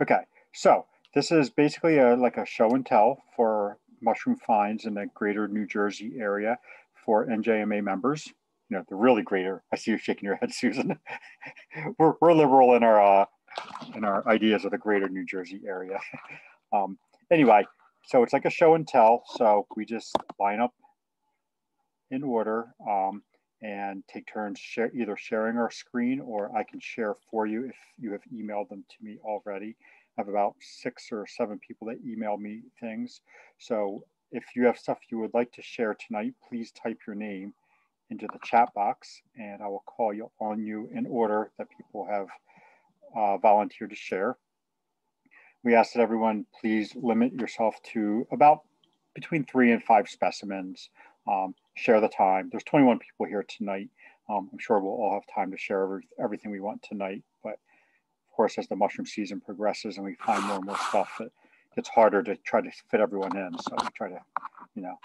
Okay, so this is basically a, like a show and tell for mushroom finds in the greater New Jersey area for NJMA members. You know, the really greater. I see you shaking your head, Susan. we're, we're liberal in our uh, in our ideas of the greater New Jersey area. um, anyway, so it's like a show and tell. So we just line up in order um, and take turns share, either sharing our screen or I can share for you if you have emailed them to me already. I have about six or seven people that email me things. So if you have stuff you would like to share tonight, please type your name into the chat box and I will call you on you in order that people have uh, volunteered to share. We ask that everyone please limit yourself to about between three and five specimens. Um, share the time. There's 21 people here tonight. Um, I'm sure we'll all have time to share every, everything we want tonight. But of course, as the mushroom season progresses and we find more and more stuff, it gets harder to try to fit everyone in. So we try to, you know,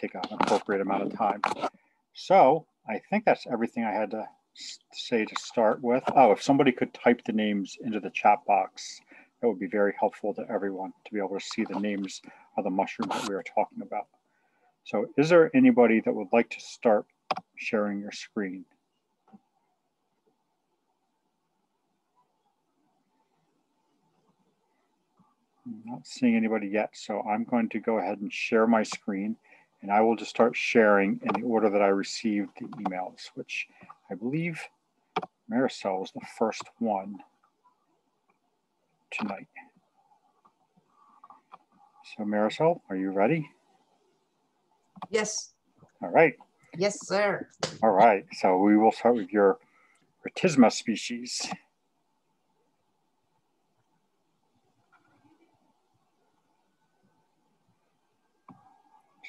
take an appropriate amount of time. So I think that's everything I had to say to start with. Oh, if somebody could type the names into the chat box, that would be very helpful to everyone to be able to see the names of the mushrooms that we are talking about. So is there anybody that would like to start sharing your screen? I'm not seeing anybody yet, so I'm going to go ahead and share my screen and I will just start sharing in the order that I received the emails, which I believe Marisol was the first one tonight. So Marisol, are you ready? Yes. All right. Yes, sir. All right. So we will start with your Rhytisma species.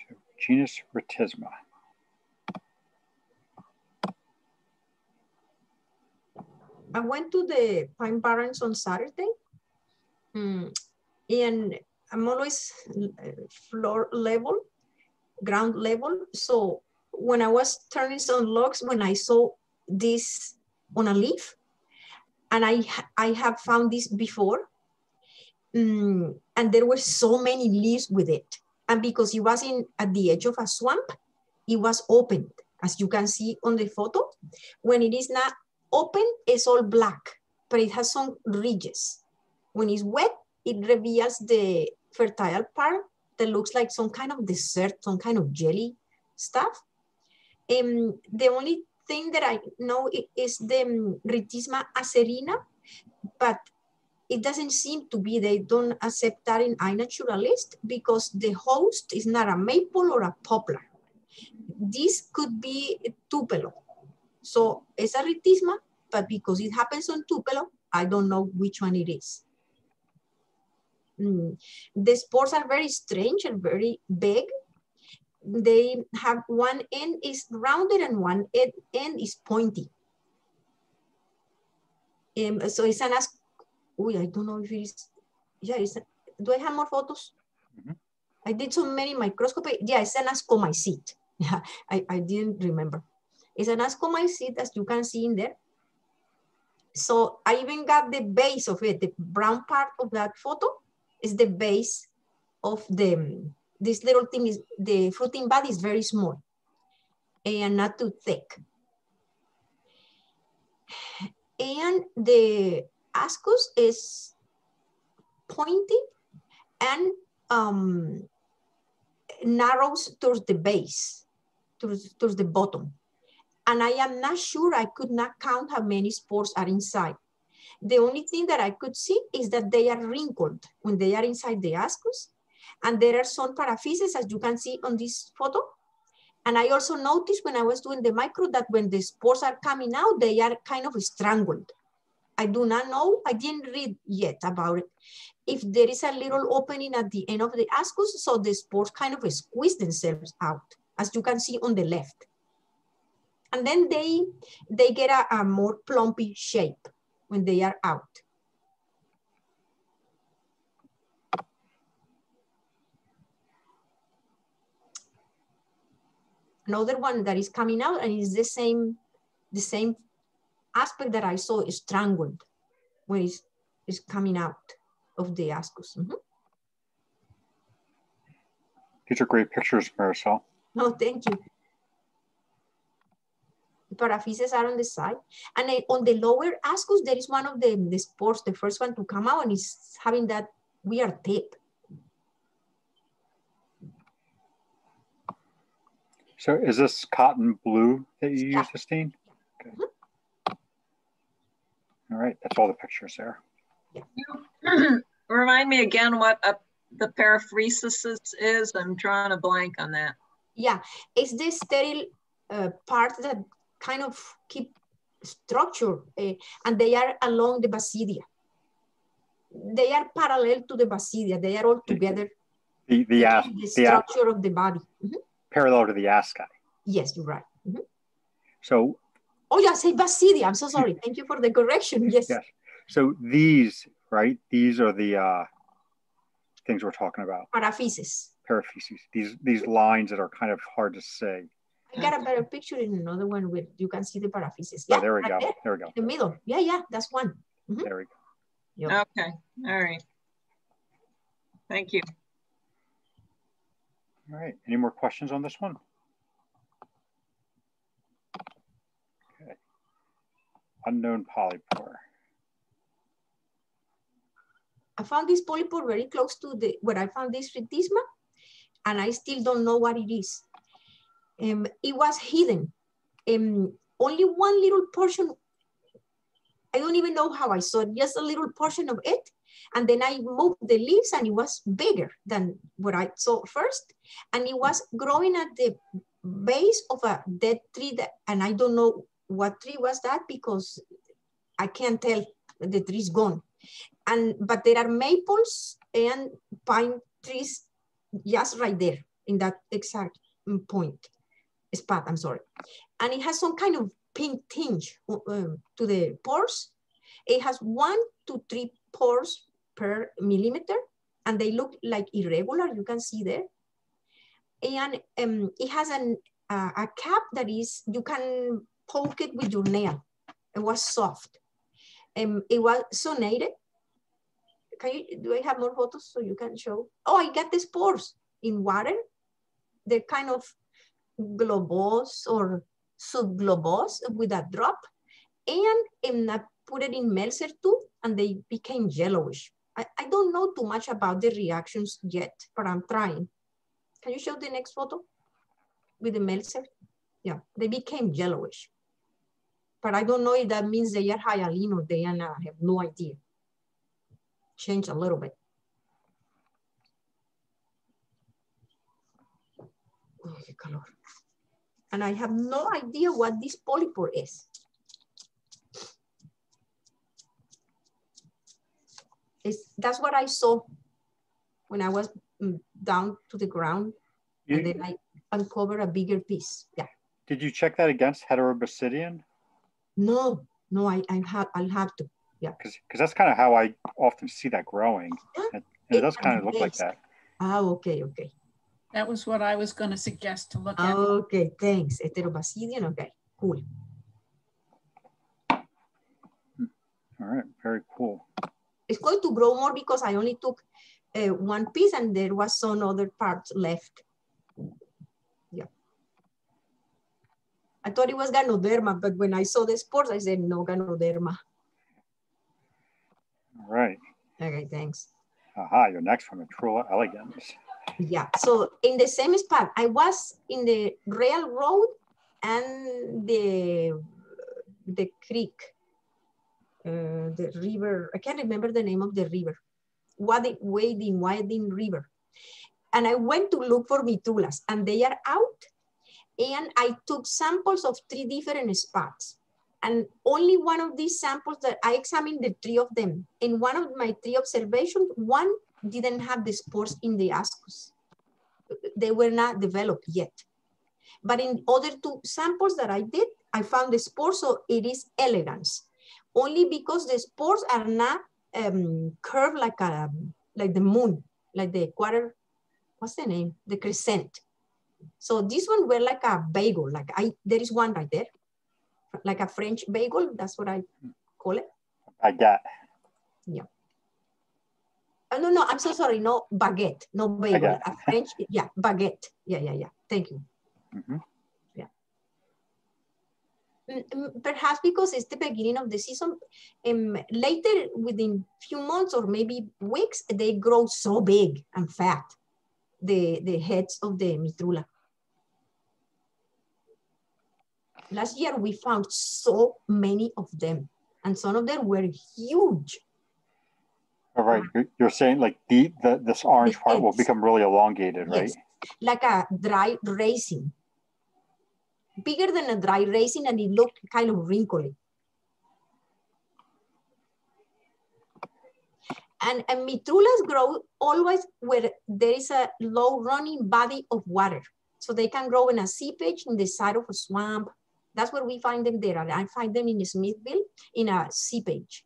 So genus Rhytisma. I went to the Pine Barrens on Saturday. Mm, and I'm always uh, floor level ground level. So when I was turning some logs, when I saw this on a leaf, and I, I have found this before, um, and there were so many leaves with it. And because it was in at the edge of a swamp, it was opened, as you can see on the photo. When it is not open, it's all black, but it has some ridges. When it's wet, it reveals the fertile part that looks like some kind of dessert, some kind of jelly stuff. Um, the only thing that I know is the um, Rhytisma acerina, but it doesn't seem to be, they don't accept that in iNaturalist because the host is not a maple or a poplar. This could be tupelo. So it's a Rhytisma, but because it happens on tupelo, I don't know which one it is. Mm. The spores are very strange and very big. They have one end is rounded and one end, end is pointy. Um, so it's an ask. Uy, I don't know if it is. Yeah, it's, do I have more photos? Mm -hmm. I did so many microscopy. Yeah, it's an ascomycete. Yeah, I, I didn't remember. It's an ascomycete as you can see in there. So I even got the base of it, the brown part of that photo is the base of the, this little thing is, the fruiting body is very small and not too thick. And the ascus is pointy and um, narrows towards the base, towards, towards the bottom. And I am not sure, I could not count how many spores are inside. The only thing that I could see is that they are wrinkled when they are inside the ascus. And there are some paraphyses, as you can see on this photo. And I also noticed when I was doing the micro that when the spores are coming out, they are kind of strangled. I do not know, I didn't read yet about it. If there is a little opening at the end of the ascus, so the spores kind of squeeze themselves out, as you can see on the left. And then they, they get a, a more plumpy shape when they are out. Another one that is coming out and is the same, the same aspect that I saw is strangled when it's, it's coming out. of the ascus. Mm -hmm. These are great pictures, Marisol. Oh, thank you. The paraphyses are on the side. And on the lower ascus, there is one of the, the spores, the first one to come out, and it's having that weird tip. So is this cotton blue that you yeah. use, Justine? Okay. Mm -hmm. All right, that's all the pictures there. Yeah. Remind me again what a, the paraphysis is. I'm drawing a blank on that. Yeah, it's this sterile uh, part that kind of keep structure uh, and they are along the basidia. They are parallel to the basidia. They are all together. The, the, uh, the structure the, of the body. Mm -hmm parallel to the asci. Yes, you're right. Mm -hmm. So. Oh yeah, say basidia. I'm so sorry. Thank you for the correction. Yes. Yes. So these, right? These are the uh, things we're talking about. Paraphysis. Paraphysis. These these lines that are kind of hard to say. I got a better picture in another one where you can see the paraphysis. Yeah, oh, there we right go. There. there. we go. In the middle. Yeah, yeah, that's one. Mm -hmm. There we go. Yep. Okay. All right. Thank you. All right, any more questions on this one? Okay, unknown polypore. I found this polypore very close to the where I found this phrygdisma, and I still don't know what it is. Um, it was hidden. Um, only one little portion, I don't even know how I saw it, just a little portion of it and then I moved the leaves and it was bigger than what I saw first. And it was growing at the base of a dead tree that, and I don't know what tree was that because I can't tell the tree's gone. And, but there are maples and pine trees just right there in that exact point, spot, I'm sorry. And it has some kind of pink tinge um, to the pores. It has one to three pores per millimeter and they look like irregular, you can see there. And um, it has an, uh, a cap that is, you can poke it with your nail. It was soft. Um, it was zonated. Can you, do I have more photos so you can show? Oh, I got the spores in water. They're kind of globose or subglobose with a drop. And um, I put it in Melzer too, and they became yellowish. I, I don't know too much about the reactions yet, but I'm trying. Can you show the next photo with the Melzer? Yeah, they became yellowish. But I don't know if that means they are hyaline or they are not. I have no idea. Change a little bit. And I have no idea what this polypore is. It's, that's what I saw when I was mm, down to the ground you, and then I uncovered a bigger piece. Yeah. Did you check that against heterobasidion? No, no, I, I have, I'll have to. Yeah. Because that's kind of how I often see that growing. It, it does kind of look like that. Oh, okay, okay. That was what I was going to suggest to look at. Okay, thanks. Heterobasidion, okay, cool. All right, very cool it's going to grow more because I only took uh, one piece and there was some other parts left. Yeah. I thought it was Ganoderma, but when I saw the spores, I said, no, Ganoderma. All right. Okay, thanks. Aha, your next one, Mitrula elegans. Yeah, so in the same spot, I was in the railroad and the, the creek uh, the river, I can't remember the name of the river, Wading, Wading River. And I went to look for mitrulas and they are out. And I took samples of three different spots. And only one of these samples that I examined the three of them. In one of my three observations, one didn't have the spores in the ascus. They were not developed yet. But in other two samples that I did, I found the spores, so it is elegans only because the spores are not um, curved like a like the moon, like the quarter, what's the name? The crescent. So this one were like a bagel, like I there is one right there, like a French bagel. That's what I call it. I got. Yeah. Oh, no, no, I'm so sorry. No, baguette, no bagel. Baguette. A French, yeah, baguette. Yeah, yeah, yeah. Thank you. Mhm. Mm, mm, Perhaps because it's the beginning of the season. Um, later, within few months or maybe weeks, they grow so big and fat. The the heads of the mitrula. Last year we found so many of them, and some of them were huge. All right, ah. you're- you're saying like the, the this orange part will become really elongated, right? Yes, like a dry raisin. Bigger than a dry raisin and it looked kind of wrinkly. And, and mitrulas grow always where there is a low running body of water. So they can grow in a seepage in the side of a swamp. That's where we find them there. I find them in Smithville in a seepage.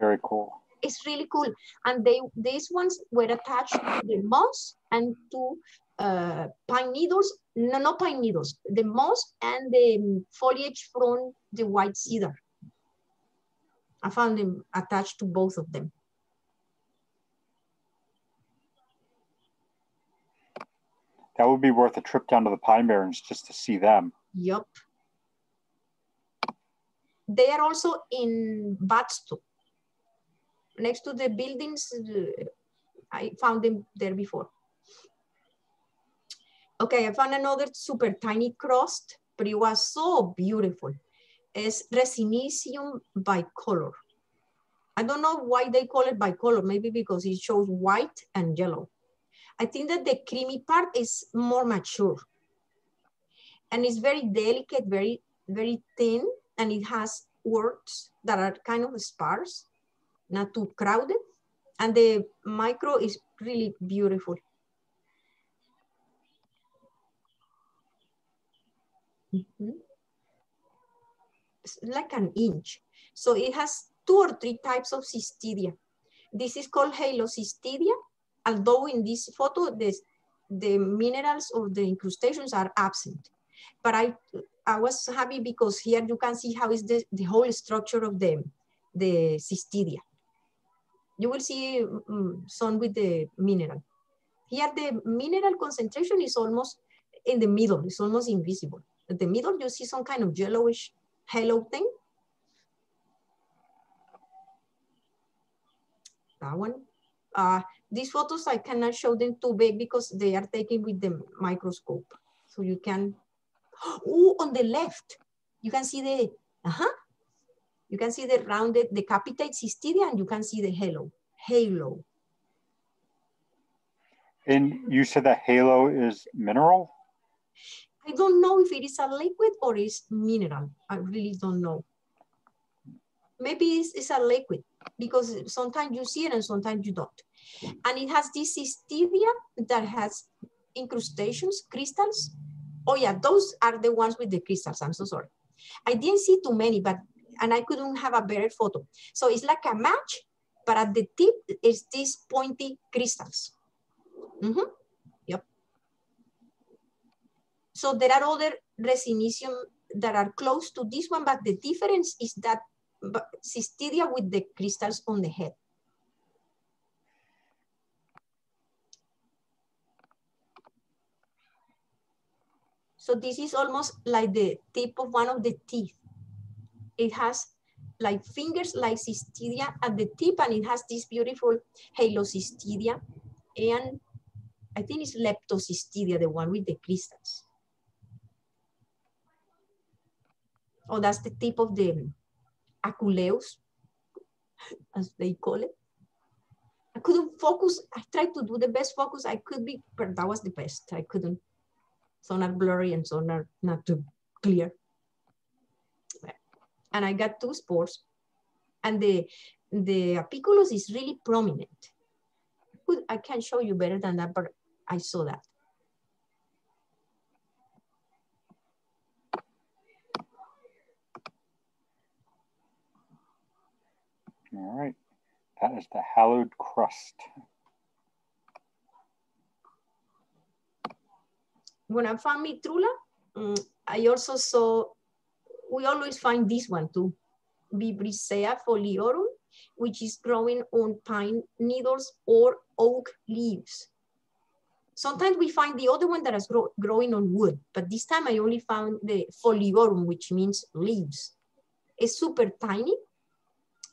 Very cool. it's really cool. And they these ones were attached to the moss and to uh, pine needles. No, not pine needles. The moss and the foliage from the white cedar. I found them attached to both of them. That would be worth a trip down to the Pine Barrens just to see them. Yup. They are also in Batsto. Next to the buildings, uh, I found them there before. Okay, I found another super tiny crust, but it was so beautiful. It's Resinicium bicolor. I don't know why they call it bicolor, maybe because it shows white and yellow. I think that the creamy part is more mature and it's very delicate, very, very thin, and it has words that are kind of sparse, not too crowded. And the micro is really beautiful. Mhm. It's like an inch. So it has two or three types of cystidia. This is called halocystidia, although in this photo, this, the minerals or the incrustations are absent. But I, I was happy because here you can see how is the, the whole structure of the, the cystidia. You will see mm, some with the mineral. Here the mineral concentration is almost in the middle, it's almost invisible. At the middle, you see some kind of yellowish halo thing. That one. Uh, these photos, I cannot show them too big because they are taken with the microscope. So you can, oh, on the left, you can see the, uh-huh. You can see the rounded, the capitate cystidia and you can see the halo, halo. And you said that halo is mineral? I don't know if it is a liquid or is mineral. I really don't know. Maybe it's, it's a liquid because sometimes you see it and sometimes you don't. And it has this cystidia that has incrustations, crystals. Oh yeah, those are the ones with the crystals. I'm so sorry. I didn't see too many, but and I couldn't have a better photo. So it's like a match, but at the tip is these pointy crystals. Mhm. Yep. So there are other resinicium that are close to this one, but the difference is that cystidia with the crystals on the head. So this is almost like the tip of one of the teeth. It has like fingers like cystidia at the tip and it has this beautiful halocystidia and I think it's leptocystidia, the one with the crystals. Oh, that's the tip of the aculeus, as they call it. I couldn't focus. I tried to do the best focus I could be, but that was the best. I couldn't. Some are blurry and so not, not too clear. And I got two spores. And the, the apiculus is really prominent. I, could, I can show you better than that, but I saw that. All right. That is the hallowed crust. When I found Mitrula, um, I also saw, we always find this one too. Vibrissea foliorum, which is growing on pine needles or oak leaves. Sometimes we find the other one that is grow, growing on wood, but this time I only found the foliorum, which means leaves. It's super tiny.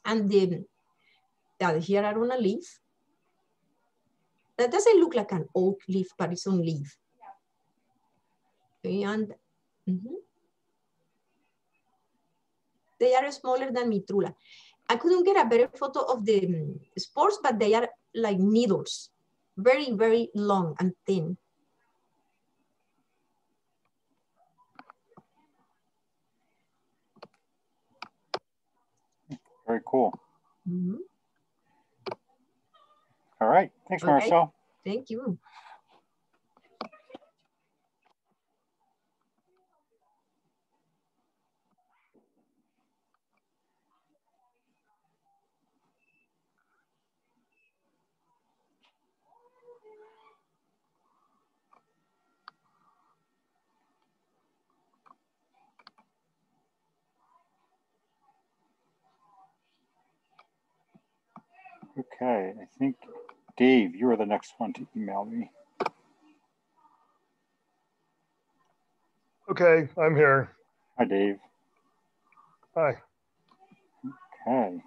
And the, that here are on a leaf. That doesn't look like an oak leaf, but it's on leaf. And mm -hmm. they are smaller than Mitrula. I couldn't get a better photo of the um, spores, but they are like needles, very, very long and thin. Very cool. Mm -hmm. All right. Thanks, okay. Marcel. Thank you. Okay, I think Dave, you are the next one to email me. Okay, I'm here. Hi, Dave. Hi. Okay.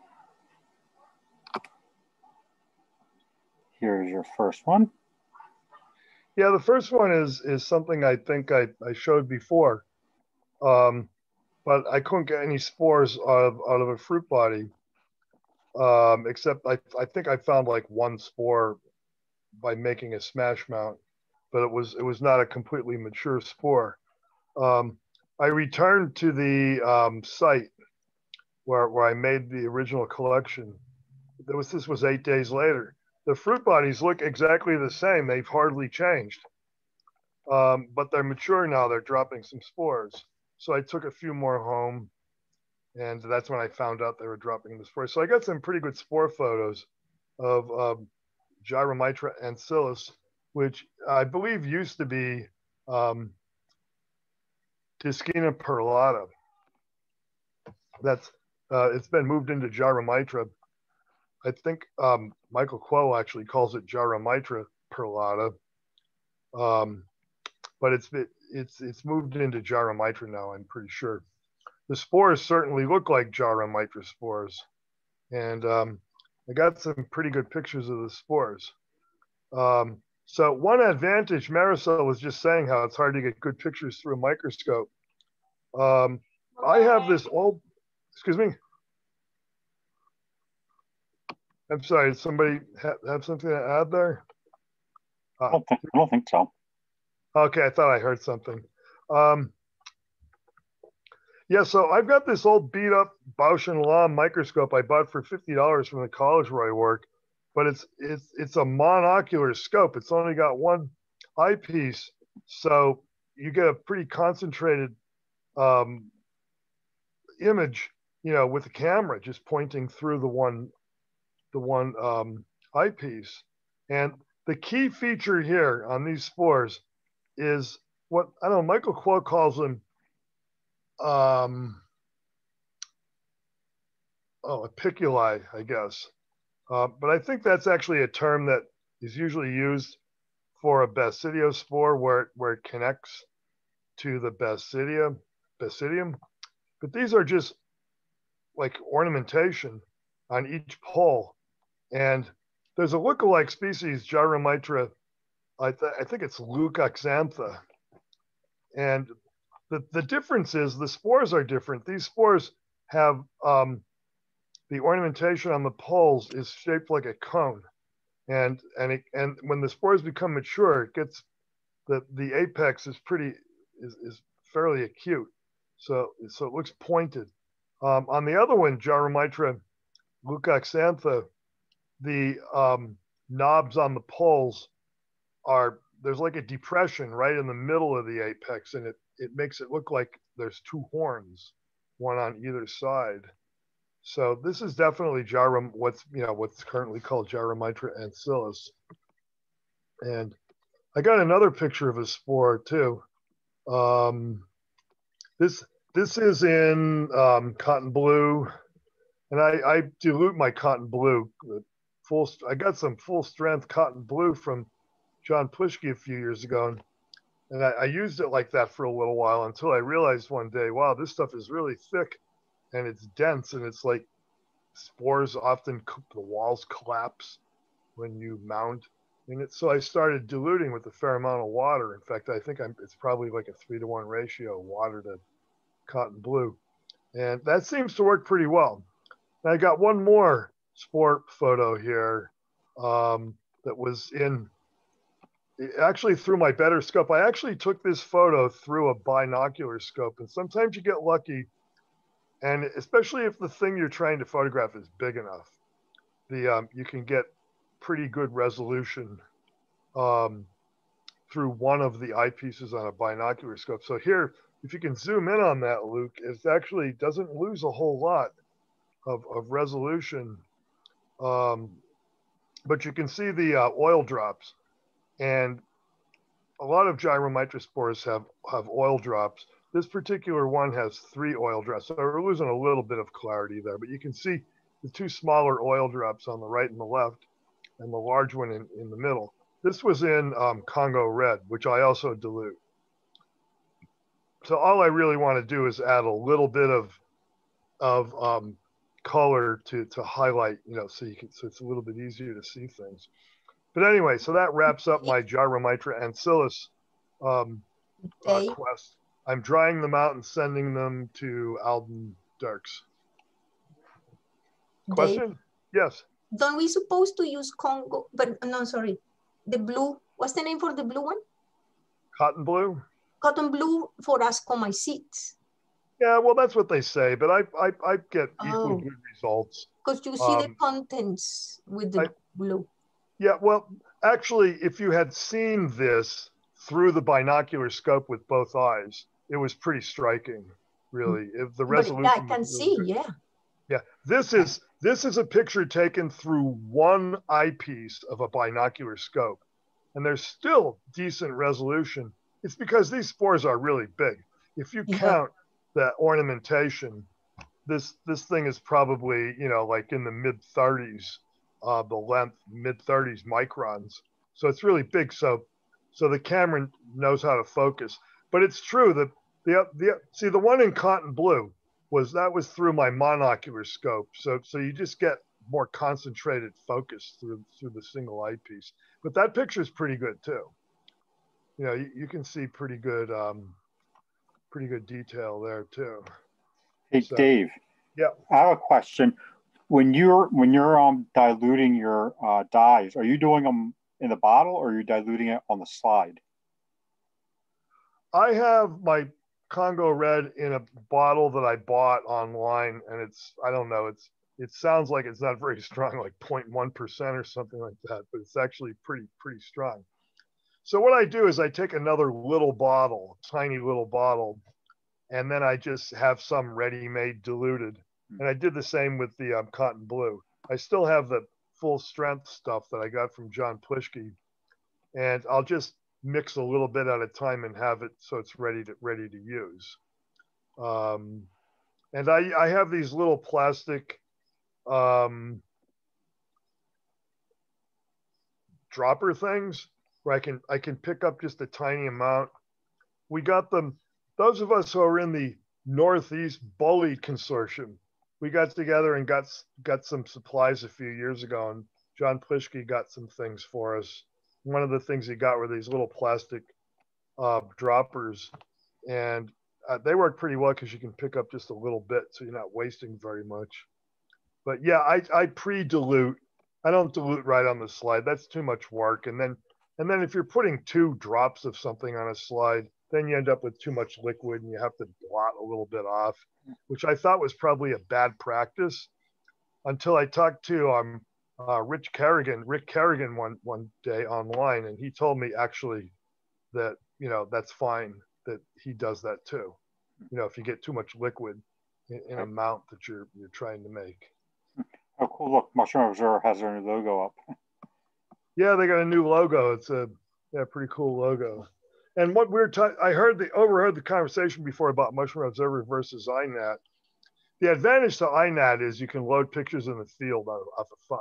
Here's your first one. Yeah, the first one is is something I think I, I showed before, um, but I couldn't get any spores out of, out of a fruit body um, except I, I think I found like one spore by making a smash mount, but it was it was not a completely mature spore. Um, I returned to the um, site where, where I made the original collection. There was this was eight days later. The fruit bodies look exactly the same. They've hardly changed, um, but they're mature now. They're dropping some spores. So I took a few more home and that's when I found out they were dropping the spores. So I got some pretty good spore photos of um, Gyromitra ancilis, which I believe used to be um, Discina perlata. That's uh, it's been moved into Gyromitra. I think um, Michael Kuo actually calls it Gyromitra perlata, um, but it's it's it's moved into Gyromitra now. I'm pretty sure the spores certainly look like Gyromitra spores. And um, I got some pretty good pictures of the spores. Um, so one advantage, Marisol was just saying how it's hard to get good pictures through a microscope. Um, I have this old, excuse me. I'm sorry, somebody ha have something to add there? Uh, I, don't think, I don't think so. Okay, I thought I heard something. Um, yeah, so I've got this old beat up Bausch and Lomb microscope I bought for fifty dollars from the college where I work, but it's it's it's a monocular scope. It's only got one eyepiece, so you get a pretty concentrated um, image, you know, with the camera just pointing through the one the one um, eyepiece. And the key feature here on these spores is what I don't know. Michael Kuo calls them um, oh, apiculi, I guess. Uh, but I think that's actually a term that is usually used for a basidiospore where it, where it connects to the basidium, basidium. But these are just like ornamentation on each pole. And there's a lookalike species, Gyromitra, I, th I think it's leucoxantha. And the, the difference is the spores are different. These spores have um, the ornamentation on the poles is shaped like a cone. And, and, it, and when the spores become mature, it gets the, the apex is pretty, is, is fairly acute. So, so it looks pointed. Um, on the other one, Gyromitra leucoxantha, the um, knobs on the poles are, there's like a depression right in the middle of the apex and it it makes it look like there's two horns, one on either side. So this is definitely gyrum, what's you know what's currently called Gyromitra ancilis. And I got another picture of a spore too. Um, this this is in um, cotton blue, And I, I dilute my cotton blue. Full, I got some full strength cotton blue from John Plischke a few years ago. And, and I, I used it like that for a little while until I realized one day, wow, this stuff is really thick and it's dense and it's like spores often the walls collapse when you mount in it. So I started diluting with a fair amount of water. In fact, I think I'm, it's probably like a three to one ratio water to cotton blue. And that seems to work pretty well. And I got one more sport photo here um, that was in actually through my better scope. I actually took this photo through a binocular scope. And sometimes you get lucky. And especially if the thing you're trying to photograph is big enough, the um, you can get pretty good resolution um, through one of the eyepieces on a binocular scope. So here, if you can zoom in on that, Luke, it actually doesn't lose a whole lot of, of resolution. Um, but you can see the uh, oil drops. And a lot of spores have, have oil drops. This particular one has three oil drops. So we're losing a little bit of clarity there, but you can see the two smaller oil drops on the right and the left and the large one in, in the middle. This was in um, Congo red, which I also dilute. So all I really want to do is add a little bit of of um, color to to highlight, you know, so you can so it's a little bit easier to see things. But anyway, so that wraps up my Gyromitra ancilis um, uh, quest. I'm drying them out and sending them to Alden Dirks. Question? Yes don't we supposed to use Congo, but no, sorry, the blue, what's the name for the blue one? Cotton blue? Cotton blue for ascomycetes. Yeah, well, that's what they say, but I I, I get equally oh. good results. Because you see um, the contents with the I, blue. Yeah, well, actually, if you had seen this through the binocular scope with both eyes, it was pretty striking, really. Mm-hmm. If the resolution. But I can see, good. yeah. Yeah, this is this is a picture taken through one eyepiece of a binocular scope, and there's still decent resolution. It's because these spores are really big. If you yeah. count that ornamentation, this this thing is probably you know like in the mid 30s, uh, the length mid 30s microns. So it's really big. So so the camera knows how to focus. But it's true that the the see the one in cotton blue was that was through my monocular scope. So so you just get more concentrated focus through through the single eyepiece. But that picture is pretty good too. You know, you, you can see pretty good um, pretty good detail there too. Hey so, Dave. Yeah. I have a question. When you're when you're um diluting your uh, dyes, are you doing them in the bottle or are you diluting it on the slide? I have my Congo Red in a bottle that I bought online, and it's I don't know, it's it sounds like it's not very strong, like 0.1 percent or something like that, but it's actually pretty pretty strong. So what I do is I take another little bottle, tiny little bottle, and then I just have some ready-made diluted. Hmm. And I did the same with the um, cotton blue. I still have the full strength stuff that I got from John Plischke, and I'll just mix a little bit at a time and have it so it's ready to ready to use. Um, and I, I have these little plastic um, dropper things where I can I can pick up just a tiny amount. We got them. Those of us who are in the Northeast Bully Consortium, we got together and got got some supplies a few years ago, and John Plischke got some things for us one of the things he got were these little plastic uh, droppers, and uh, they work pretty well because you can pick up just a little bit, so you're not wasting very much. But yeah, I, I pre-dilute. I don't dilute right on the slide. That's too much work. And then and then if you're putting two drops of something on a slide, then you end up with too much liquid and you have to blot a little bit off, which I thought was probably a bad practice until I talked to um, uh, Rich Kerrigan, Rick Kerrigan one one day online, and he told me actually that you know that's fine that he does that too. You know, if you get too much liquid in, in amount that you're you're trying to make. Oh, cool! Look, Mushroom Observer has their new logo up. Yeah, they got a new logo. It's a yeah, pretty cool logo. And what we're ta- I heard the overheard the conversation before about Mushroom Observer versus INAT, the advantage to iNat is you can load pictures in the field off, off a phone,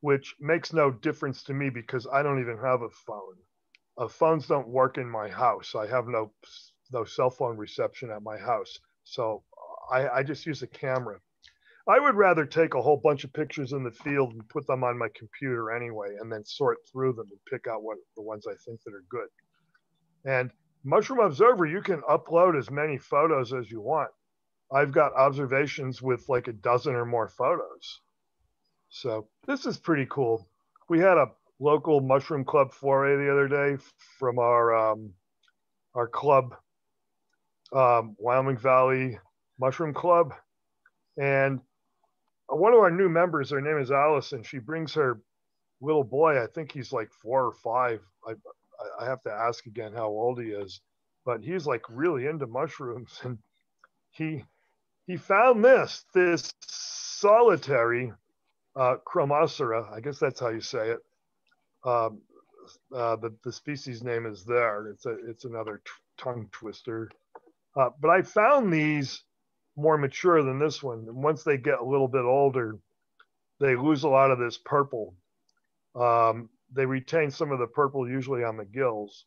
which makes no difference to me because I don't even have a phone. Uh, phones don't work in my house. I have no no cell phone reception at my house, so I, I just use a camera. I would rather take a whole bunch of pictures in the field and put them on my computer anyway, and then sort through them and pick out what the ones I think that are good. And Mushroom Observer, you can upload as many photos as you want. I've got observations with like a dozen or more photos. So this is pretty cool. We had a local mushroom club foray the other day from our um, our club, um, Wyoming Valley Mushroom Club, and one of our new members, her name is Allison. She brings her little boy. I think he's like four or five. I I have to ask again how old he is, but he's like really into mushrooms, and he he found this this solitary uh, Chromosera. I guess that's how you say it. Um, uh, the the species name is there. It's a it's another tongue twister. Uh, but I found these more mature than this one. And once they get a little bit older, they lose a lot of this purple. Um, they retain some of the purple usually on the gills.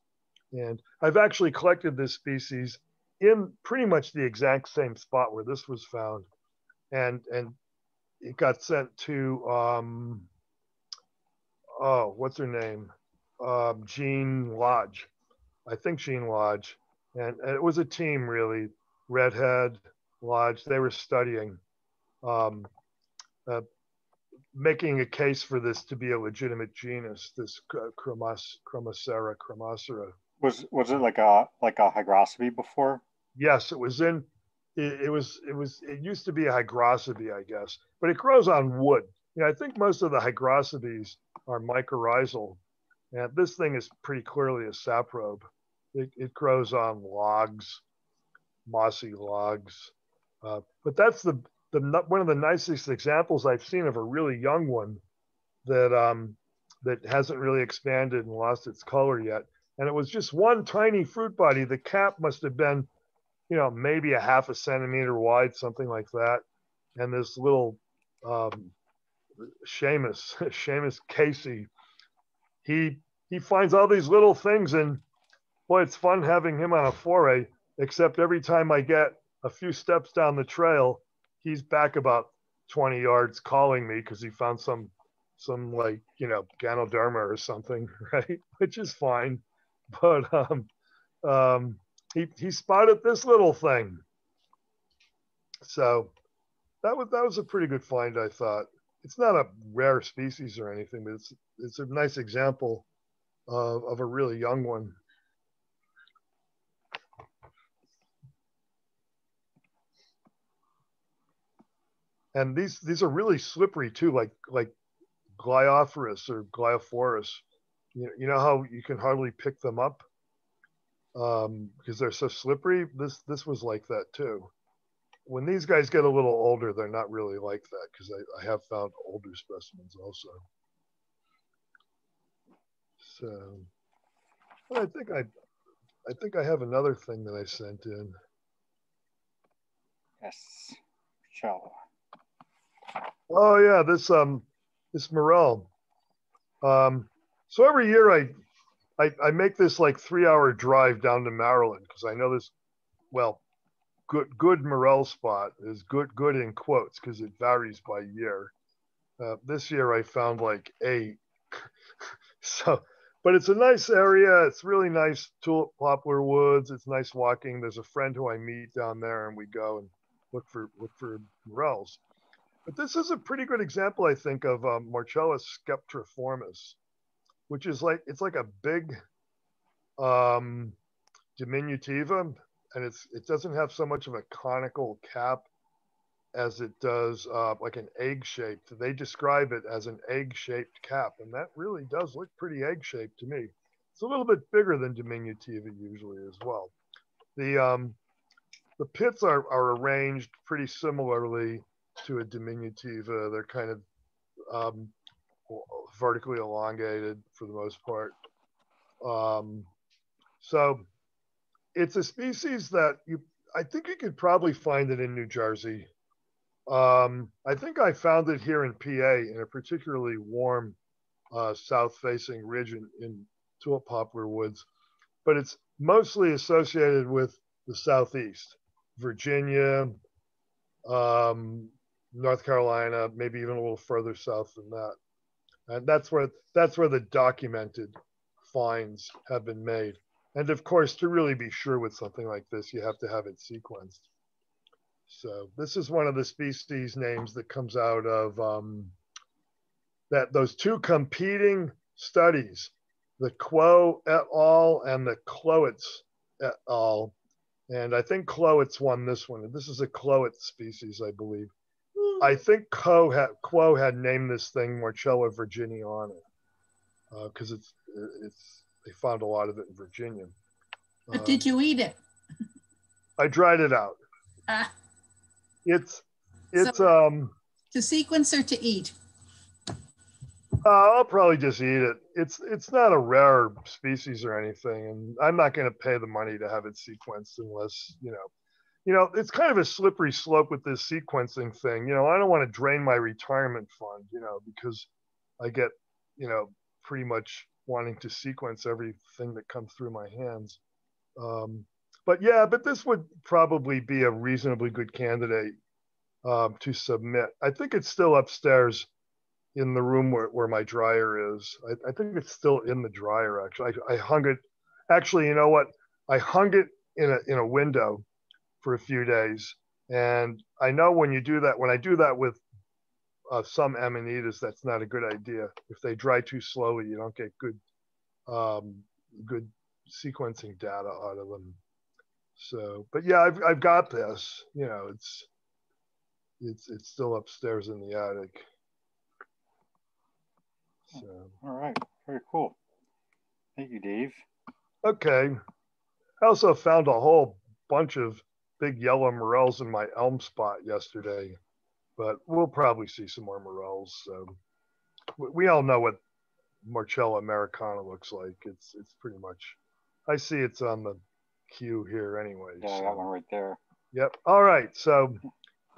And I've actually collected this species in pretty much the exact same spot where this was found. And, and it got sent to, um, oh, what's her name? Um, Jean Lodge. I think Jean Lodge. And, and it was a team really, Redhead, Lodge. They were studying, um, uh, making a case for this to be a legitimate genus, this Chromas, Chromosera, Chromosera. Was was it like a like a hygrocybe before? Yes, it was in. It, it was it was it used to be a hygrocybe, I guess, but it grows on wood. Yeah, I think most of the hygrocybes are mycorrhizal, and this thing is pretty clearly a saprobe. It, it grows on logs, mossy logs. Uh, but that's the, the one of the nicest examples I've seen of a really young one that um, that hasn't really expanded and lost its color yet. And it was just one tiny fruit body. The cap must have been, you know, maybe a half a centimeter wide, something like that. And this little um, Seamus, Seamus Casey, he he finds all these little things, and boy, it's fun having him on a foray. Except every time I get a few steps down the trail, he's back about 20 yards calling me because he found some some like you know ganoderma or something right? Which is fine. But um um he he spotted this little thing. So that was that was a pretty good find i thought. It's not a rare species or anything but it's it's a nice example of, of a really young one and these these are really slippery too, like like Gliophorus or Gliophorus. You, you know how you can hardly pick them up um, because they're so slippery. This this was like that too. When these guys get a little older, they're not really like that because I, I have found older specimens also. So I think I I think I have another thing that I sent in. Yes. Shall. Oh yeah, this um this morel. Um, so every year I, I I make this like three hour drive down to Maryland because I know this well good good morel spot is good good in quotes because it varies by year. Uh, this year I found like eight. so but it's a nice area. It's really nice tulip poplar woods. It's nice walking. There's a friend who I meet down there and we go and look for look for morels. But this is a pretty good example, I think, of um, Morchella sceptriformis, which is like it's like a big um, diminutiva, and it's it doesn't have so much of a conical cap as it does uh, like an egg shaped. They describe it as an egg shaped cap, and that really does look pretty egg shaped to me. It's a little bit bigger than diminutiva usually as well. The um, the pits are, are arranged pretty similarly to a diminutiva. They're kind of um, vertically elongated for the most part. Um, so it's a species that you I think you could probably find it in New Jersey. Um, I think I found it here in PA in a particularly warm uh, south-facing ridge in, in tulip poplar woods, but it's mostly associated with the southeast, Virginia, um, North Carolina, maybe even a little further south than that. And that's where that's where the documented finds have been made. And of course, to really be sure with something like this, you have to have it sequenced. So this is one of the species names that comes out of um, that those two competing studies, the Kuo et al. and the Clowez et al. And I think Clowez won this one. This is a Clowez species, I believe. I think Kuo had, Kuo had named this thing Morchella virginiana because uh, it's it's they found a lot of it in Virginia. But um, did you eat it? I dried it out. Ah. It's it's so, um to sequence or to eat. Uh, I'll probably just eat it. It's it's not a rare species or anything, and I'm not going to pay the money to have it sequenced unless you know, you know, it's kind of a slippery slope with this sequencing thing. You know, I don't want to drain my retirement fund, you know, because I get, you know, pretty much wanting to sequence everything that comes through my hands. Um, but yeah, but this would probably be a reasonably good candidate um, to submit. I think it's still upstairs in the room where, where my dryer is. I, I think it's still in the dryer actually. I, I, hung it. Actually, you know what? I hung it in a in a window for a few days, and I know when you do that, when I do that with uh, some amanitas, that's not a good idea. If they dry too slowly, you don't get good um, good sequencing data out of them. So, but yeah, I've I've got this. You know, it's it's it's still upstairs in the attic. So. All right, very cool. Thank you, Dave. Okay. I also found a whole bunch of big yellow morels in my elm spot yesterday, but we'll probably see some more morels. So we all know what Morchella americana looks like. It's it's pretty much. I see it's on the queue here anyway. Yeah, so. I got one right there. Yep. All right. So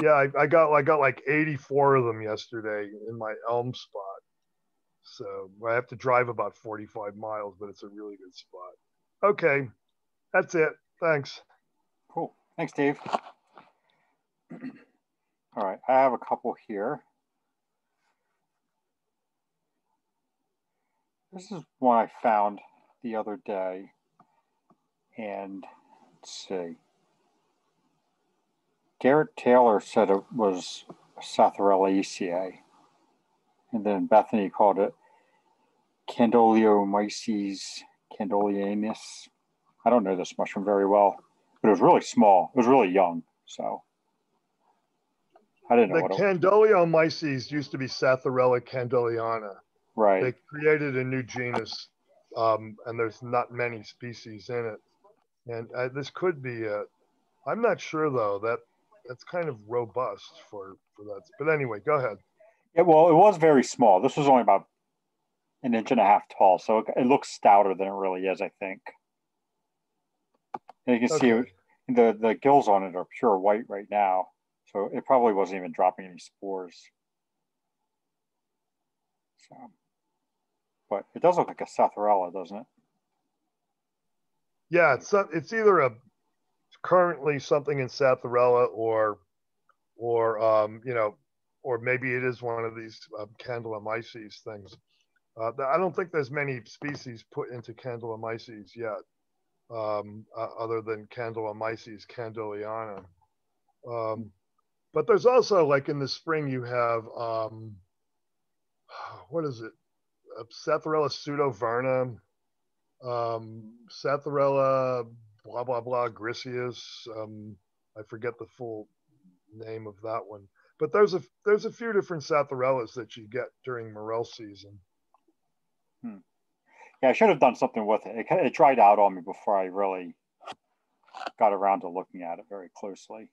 yeah, I, I got I got like 84 of them yesterday in my elm spot. So I have to drive about 45 miles, but it's a really good spot. Okay, that's it. Thanks. Cool. Thanks, Dave. All right, I have a couple here. This is one I found the other day. And let's see. Garrett Taylor said it was Psathyrella And then Bethany called it Candolleomyces candolleanus. I don't know this mushroom very well, but it was really small. It was really young. So I didn't know the Candolleomyces used to be Psathyrella candolleana. Right. They created a new genus, um, and there's not many species in it. And uh, this could be a, I'm not sure though that that's kind of robust for for that. But anyway, go ahead. Yeah, well, it was very small. This was only about an inch and a half tall, so it, it looks stouter than it really is. I think. And you can okay. see the the gills on it are pure white right now, so it probably wasn't even dropping any spores. So, but it does look like a Psathyrella, doesn't it? Yeah, it's it's either a currently something in Psathyrella or or um, you know, or maybe it is one of these um, Candolleomyces things. Uh, I don't think there's many species put into Candolleomyces yet, um, uh, other than Candolleomyces candolleana. Um, but there's also like in the spring you have um, what is it? Uh, Psathyrella pseudoverna, um, Psathyrella blah blah blah griseus. Um, I forget the full name of that one, but there's a there's a few different Psathyrellas that you get during morel season. Hmm. Yeah, I should have done something with it. it. It dried out on me before I really got around to looking at it very closely.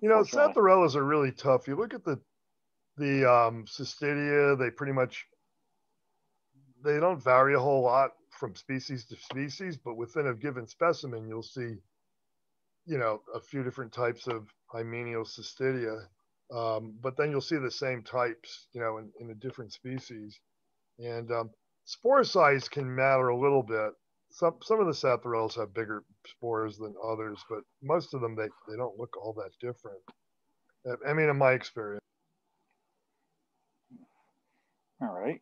You know, Psathyrellas are really tough. You look at the the um, cystidia, they pretty much they don't vary a whole lot from species to species, but within a given specimen, you'll see you know, a few different types of Hymeneal cystidia. Um, but then you'll see the same types, you know, in, in a different species. And um, spore size can matter a little bit. Some some of the Psathyrellas have bigger spores than others, but most of them they, they don't look all that different. I mean, in my experience. All right.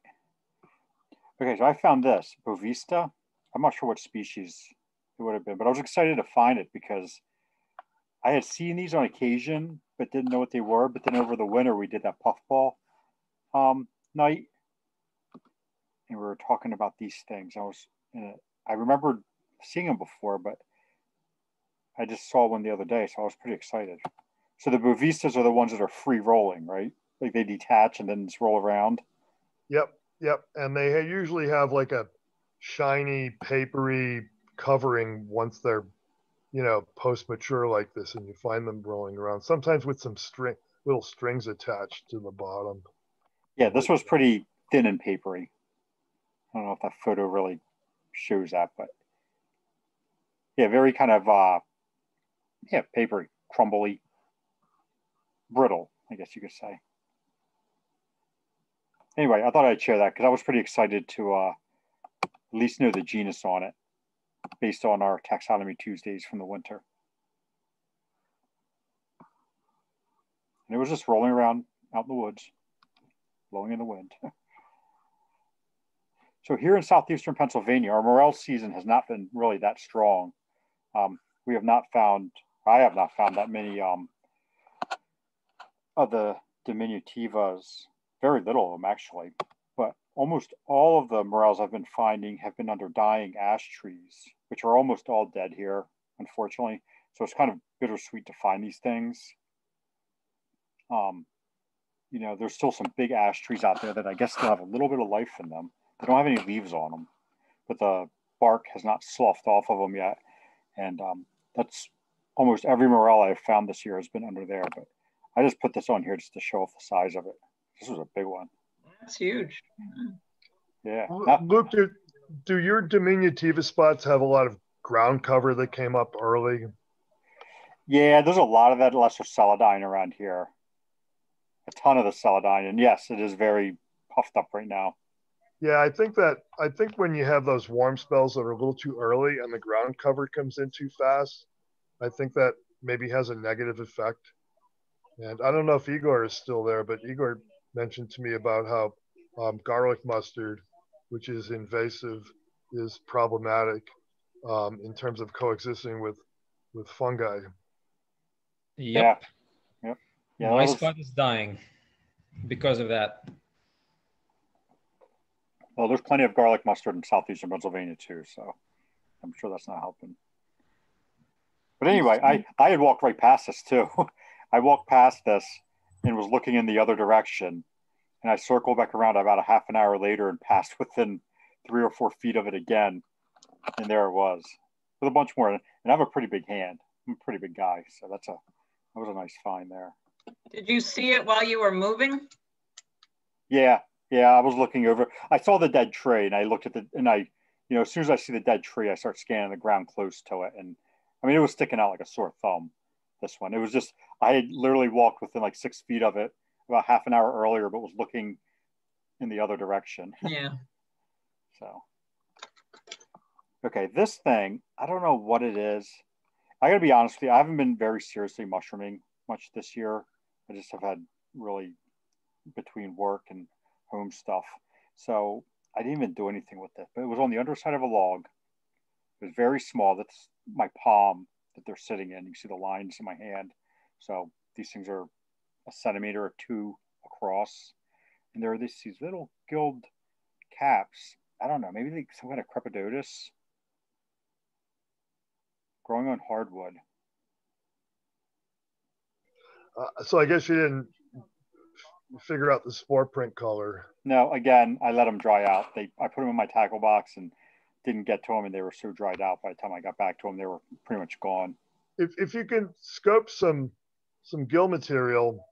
Okay, so I found this Bovista. I'm not sure what species it would have been, but I was excited to find it because I had seen these on occasion, but didn't know what they were. But then over the winter, we did that puffball um, night, and we were talking about these things. I was, in a, I remembered seeing them before, but I just saw one the other day, so I was pretty excited. So the Bovistas are the ones that are free rolling, right? Like they detach and then just roll around. Yep, yep. And they usually have like a shiny, papery covering once they're, you know, post mature like this, and you find them rolling around. Sometimes with some string, little strings attached to the bottom. Yeah, this was pretty thin and papery. I don't know if that photo really shows that, but yeah, very kind of uh, yeah, papery, crumbly, brittle, I guess you could say. Anyway, I thought I'd share that because I was pretty excited to uh, at least know the genus on it based on our taxonomy Tuesdays from the winter. And it was just rolling around out in the woods, blowing in the wind. so here in southeastern Pennsylvania, our morel season has not been really that strong. Um, we have not found, I have not found that many um, of the diminutivas, very little of them actually, but almost all of the morels I've been finding have been under dying ash trees, which are almost all dead here, unfortunately. So it's kind of bittersweet to find these things. Um, you know, there's still some big ash trees out there that I guess still have a little bit of life in them. They don't have any leaves on them, but the bark has not sloughed off of them yet. And um, that's almost every morel I've found this year has been under there. But I just put this on here just to show off the size of it. This was a big one. That's huge. Yeah. Luke, do, do your diminutiva spots have a lot of ground cover that came up early? Yeah, there's a lot of that lesser celandine around here. A ton of the celandine, and yes, it is very puffed up right now. Yeah, I think that I think when you have those warm spells that are a little too early and the ground cover comes in too fast, I think that maybe has a negative effect. And I don't know if Igor is still there, but Igor mentioned to me about how um, garlic mustard, which is invasive, is problematic um, in terms of coexisting with with fungi. Yep. Yeah. Yep. Yeah, My was- spot is dying because of that. Well, there's plenty of garlic mustard in southeastern Pennsylvania too, so I'm sure that's not helping. But anyway, I, I had walked right past this too. I walked past this and was looking in the other direction. And I circled back around about a half an hour later and passed within three or four feet of it again. And there it was with a bunch more. And I have a pretty big hand. I'm a pretty big guy. So that's a, that was a nice find there. Did you see it while you were moving? Yeah. Yeah. I was looking over, I saw the dead tree and I looked at the, and I, you know, as soon as I see the dead tree, I start scanning the ground close to it. And I mean, it was sticking out like a sore thumb, this one. It was just, I had literally walked within like six feet of it about half an hour earlier, but was looking in the other direction. Yeah. So, okay, this thing, I don't know what it is. I gotta be honest with you, I haven't been very seriously mushrooming much this year. I just have had really between work and home stuff. So I didn't even do anything with it, but it was on the underside of a log. It was very small. That's my palm that they're sitting in. You see the lines in my hand. So these things are a centimeter or two across. And there are these, these little gilled caps. I don't know, maybe like some kind of crepidotus growing on hardwood. Uh, so I guess you didn't figure out the spore print color. No, again, I let them dry out. They, I put them in my tackle box and didn't get to them, and they were so dried out. By the time I got back to them, they were pretty much gone. If, if you can scope some some gill material,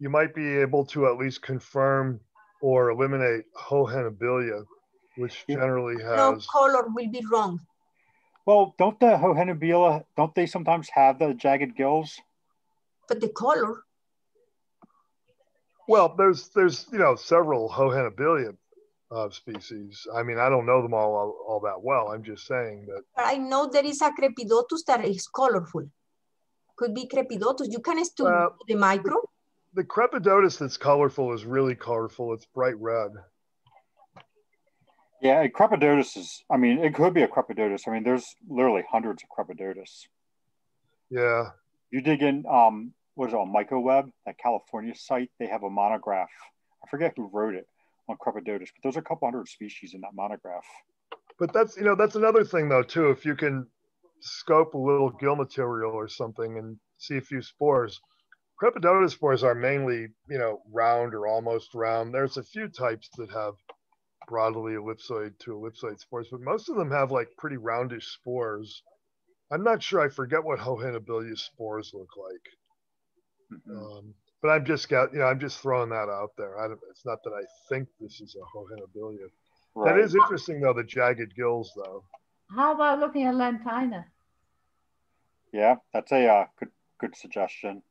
you might be able to at least confirm or eliminate Hohenbuehelia, which generally has No color will be wrong. Well, don't the Hohenbuehelia, don't they sometimes have the jagged gills? But the color, Well, there's there's you know several Hohenbuehelia uh, species. I mean, I don't know them all, all all that well. I'm just saying that. I know there is a Crepidotus that is colorful. Could be Crepidotus. You can study Uh, the micro. The Crepidotus that's colorful is really colorful. It's bright red. Yeah, a Crepidotus is, I mean, it could be a Crepidotus. I mean, there's literally hundreds of Crepidotus. Yeah. You dig in, um, what is it, on MykoWeb, that California site, they have a monograph. I forget who wrote it on Crepidotus, but there's a couple hundred species in that monograph. But that's you know that's another thing though too. If you can scope a little gill material or something and see a few spores. Crepidotus spores are mainly you know round or almost round. There's a few types that have broadly ellipsoid to ellipsoid spores, but most of them have like pretty roundish spores. I'm not sure. I forget what Hohenbuehelia spores look like. Mhm. Um, but I'm just got you know I'm just throwing that out there. I don't, it's not that I think this is a Hohenbuehelia. Right. That is interesting though. The jagged gills though. How about looking at Lantina? Yeah, that's a uh, good good suggestion.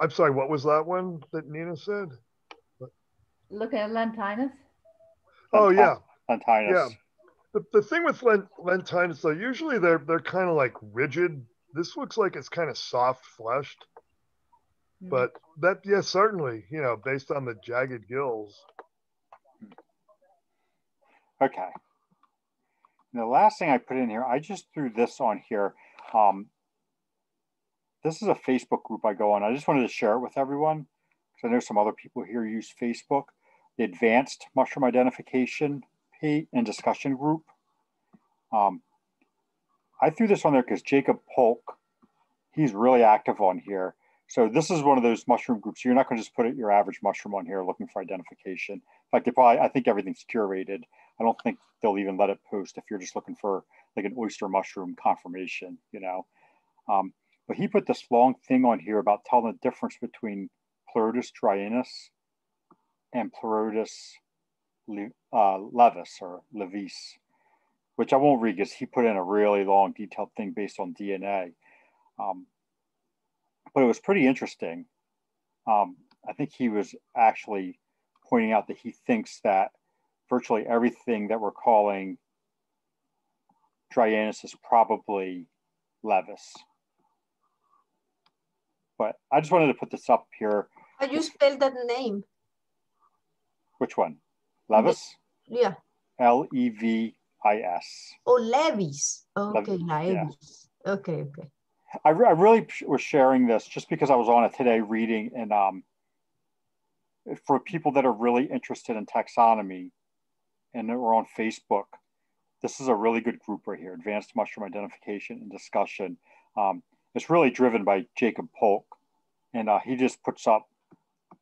I'm sorry. What was that one that Nina said? Look at Lentinus? Oh Lenti- yeah. Lentinus. Yeah. The, the thing with lent, lentinus though, usually they're they're kind of like rigid. This looks like it's kind of soft fleshed. But that yeah certainly you know based on the jagged gills. Okay. And the last thing I put in here, I just threw this on here. Um, this is a Facebook group I go on. I just wanted to share it with everyone because I know some other people here use Facebook. The Advanced Mushroom Identification page and Discussion Group. Um, I threw this on there because Jacob Polk, he's really active on here. So this is one of those mushroom groups. You're not going to just put your average mushroom on here looking for identification. In fact, they probably, I think everything's curated. I don't think they'll even let it post if you're just looking for like an oyster mushroom confirmation, you know. Um, but he put this long thing on here about telling the difference between Pleurotus dryinus and Pleurotus le- uh, levis or levis, which I won't read because he put in a really long, detailed thing based on DNA. Um, but it was pretty interesting. Um, I think he was actually pointing out that he thinks that virtually everything that we're calling Dryinus is probably Levis. But I just wanted to put this up here. How you spell that name? Which one? Levis? Yeah. L E V I S. Oh, Levis. Okay, Levi- yeah. Levis. Okay, okay. I, re- I really was sharing this just because I was on it today reading and um, for people that are really interested in taxonomy and that were on Facebook, this is a really good group right here, Advanced Mushroom Identification and Discussion. Um, it's really driven by Jacob Polk and uh, he just puts up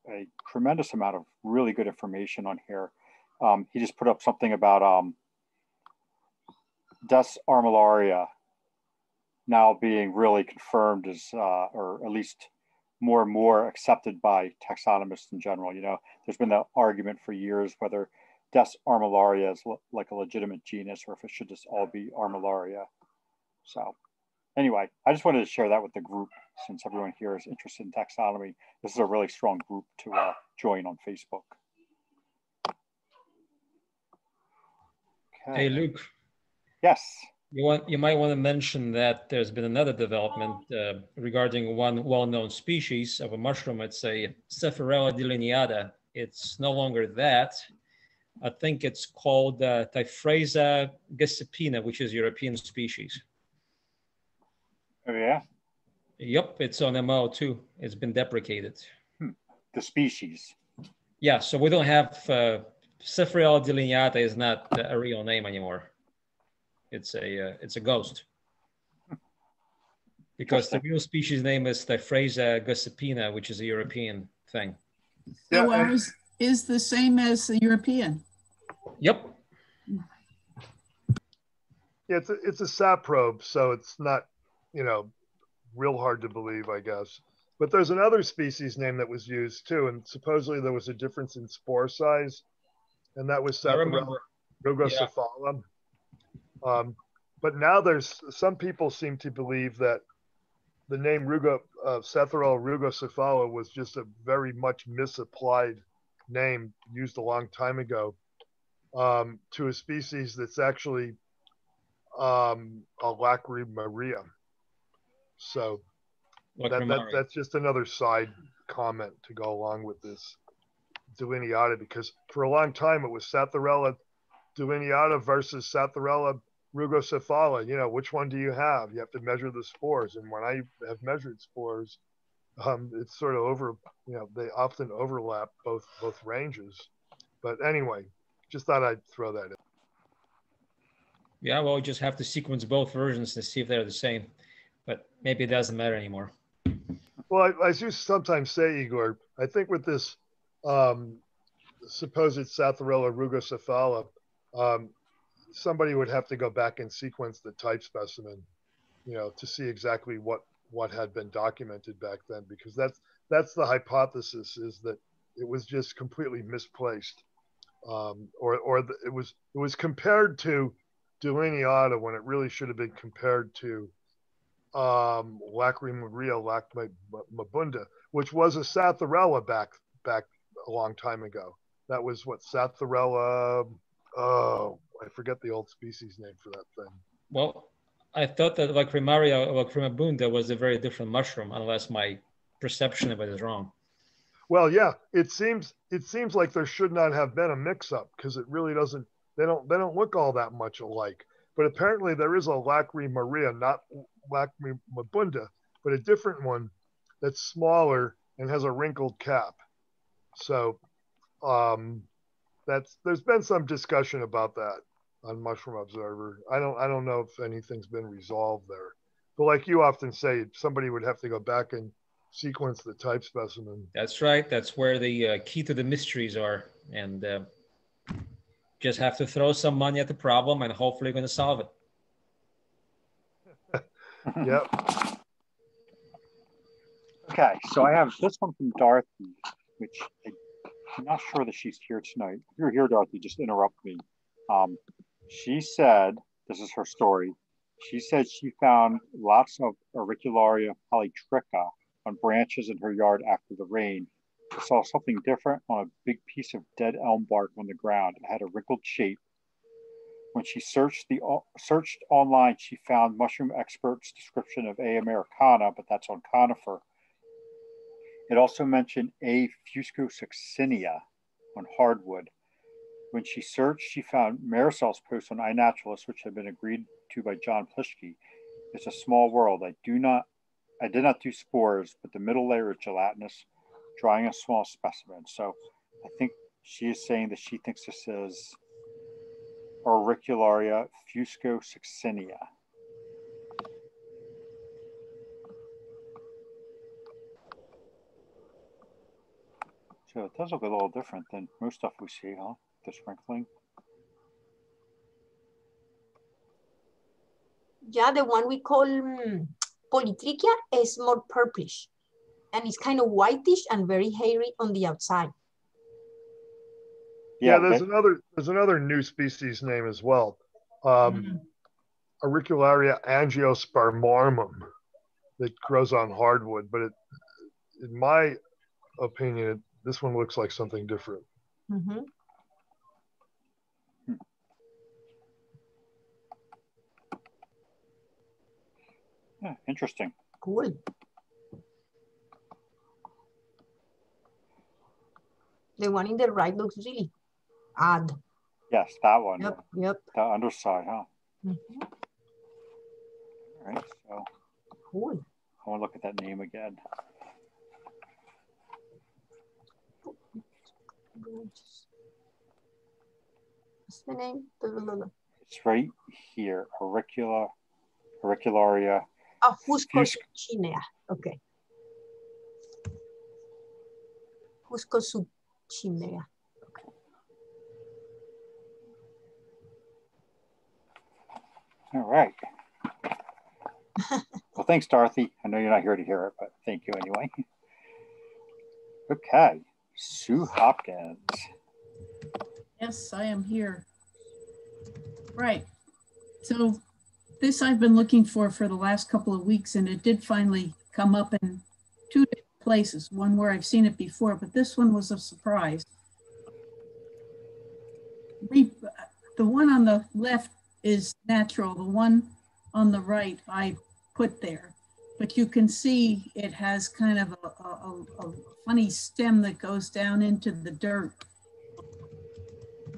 a tremendous amount of really good information on here. Um, he just put up something about um, Des Armillaria now being really confirmed as, uh, or at least more and more accepted by taxonomists in general. You know, there's been the argument for years whether Des Armillaria is le- like a legitimate genus or if it should just all be Armillaria. So, anyway, I just wanted to share that with the group since everyone here is interested in taxonomy. This is a really strong group to uh, join on Facebook. Hey, Luke, Yes. You want you might want to mention that there's been another development uh, regarding one well-known species of a mushroom. It's a Psathyrella delineata. It's no longer that. I think it's called uh, Typhrasa gossypina, which is European species. Oh, yeah. Yep, it's on MO too. It's been deprecated. The species. Yeah, so we don't have uh, Psathyrella delineata is not a real name anymore. It's a uh, it's a ghost. Because the real species name is Typhrasa gossypina, which is a European thing. So Yeah, ours is the same as the European. Yep. Yeah, it's a, it's a saprobe, so it's not, you know, real hard to believe, I guess. But there's another species name that was used too, and supposedly there was a difference in spore size, and that was I Psathyrella remember. rugocephala. Um, but now there's some people seem to believe that the name Rugo, uh, Psathyrella rugocephala was just a very much misapplied name used a long time ago um, to a species that's actually um, a Lacrimaria. So that, that, that's just another side comment to go along with this delineata because for a long time it was Psathyrella delineata versus Psathyrella rugocephala. You know, which one do you have? You have to measure the spores. And when I have measured spores, um, it's sort of over, you know, they often overlap both both ranges. But anyway, just thought I'd throw that in. Yeah, well, we just have to sequence both versions to see if they're the same. But maybe it doesn't matter anymore. Well, I, as you sometimes say, Igor, I think with this um, supposed Psathyrella rugocephala, um, somebody would have to go back and sequence the type specimen, you know, to see exactly what what had been documented back then, because that's that's the hypothesis is that it was just completely misplaced, um, or or the, it was it was compared to Delineata when it really should have been compared to um, Lacrimaria lacrimabunda, which was a Psathyrella back back a long time ago. That was what Psathyrella. Oh, I forget the old species name for that thing. Well, I thought that Lacrimaria or lacrimabunda was a very different mushroom, unless my perception of it is wrong. Well, yeah, it seems it seems like there should not have been a mix-up because it really doesn't. They don't they don't look all that much alike. But apparently there is a Lacrimaria, not Lacrimabunda, but a different one that's smaller and has a wrinkled cap. So um, that's there's been some discussion about that on Mushroom Observer. I don't I don't know if anything's been resolved there. But like you often say, somebody would have to go back and sequence the type specimen. That's right. That's where the uh, key to the mysteries are. And uh, just have to throw some money at the problem and hopefully going to solve it. Yep. Okay, so I have this one from Dorothy, which I, I'm not sure that she's here tonight. If you're here, Dorothy, just interrupt me. Um, she said, this is her story. She said she found lots of Auricularia polytricha on branches in her yard after the rain. She saw something different on a big piece of dead elm bark on the ground. It had a wrinkled shape. When she searched the searched online, she found mushroom experts' description of A. americana, but that's on conifer. It also mentioned A. fuscosuccinea on hardwood. When she searched, she found Marisol's post on iNaturalist, which had been agreed to by John Plischke. It's a small world. I do not, I did not do spores, but the middle layer is gelatinous, drawing a small specimen. So I think she is saying that she thinks this is Auricularia fuscosuccinia. So it does look a little different than most stuff we see, huh? The sprinkling. Yeah, the one we call um, polytrichia is more purplish and it's kind of whitish and very hairy on the outside. Yeah, there's but, another there's another new species name as well. Um, mm -hmm. Auricularia angiospermarum that grows on hardwood, but it, in my opinion, this one looks like something different. Mm -hmm. Yeah, interesting. Cool. The one in the right looks really odd. Yes, that one. Yep, yep. The underside, huh? Mm -hmm. All right, so. Cool. I want to look at that name again. What's the name? It's right here, auricula, auricularia. Oh, Fuscosuccinea. Okay. Fuscosuccinea. All right. well, thanks, Dorothy. I know you're not here to hear it, but thank you anyway. Okay, Sue Hopkins. Yes, I am here. Right. So This I've been looking for for the last couple of weeks and it did finally come up in two places, one where I've seen it before, but this one was a surprise. The one on the left is natural, the one on the right I put there. But you can see it has kind of a, a, a- funny stem that goes down into the dirt.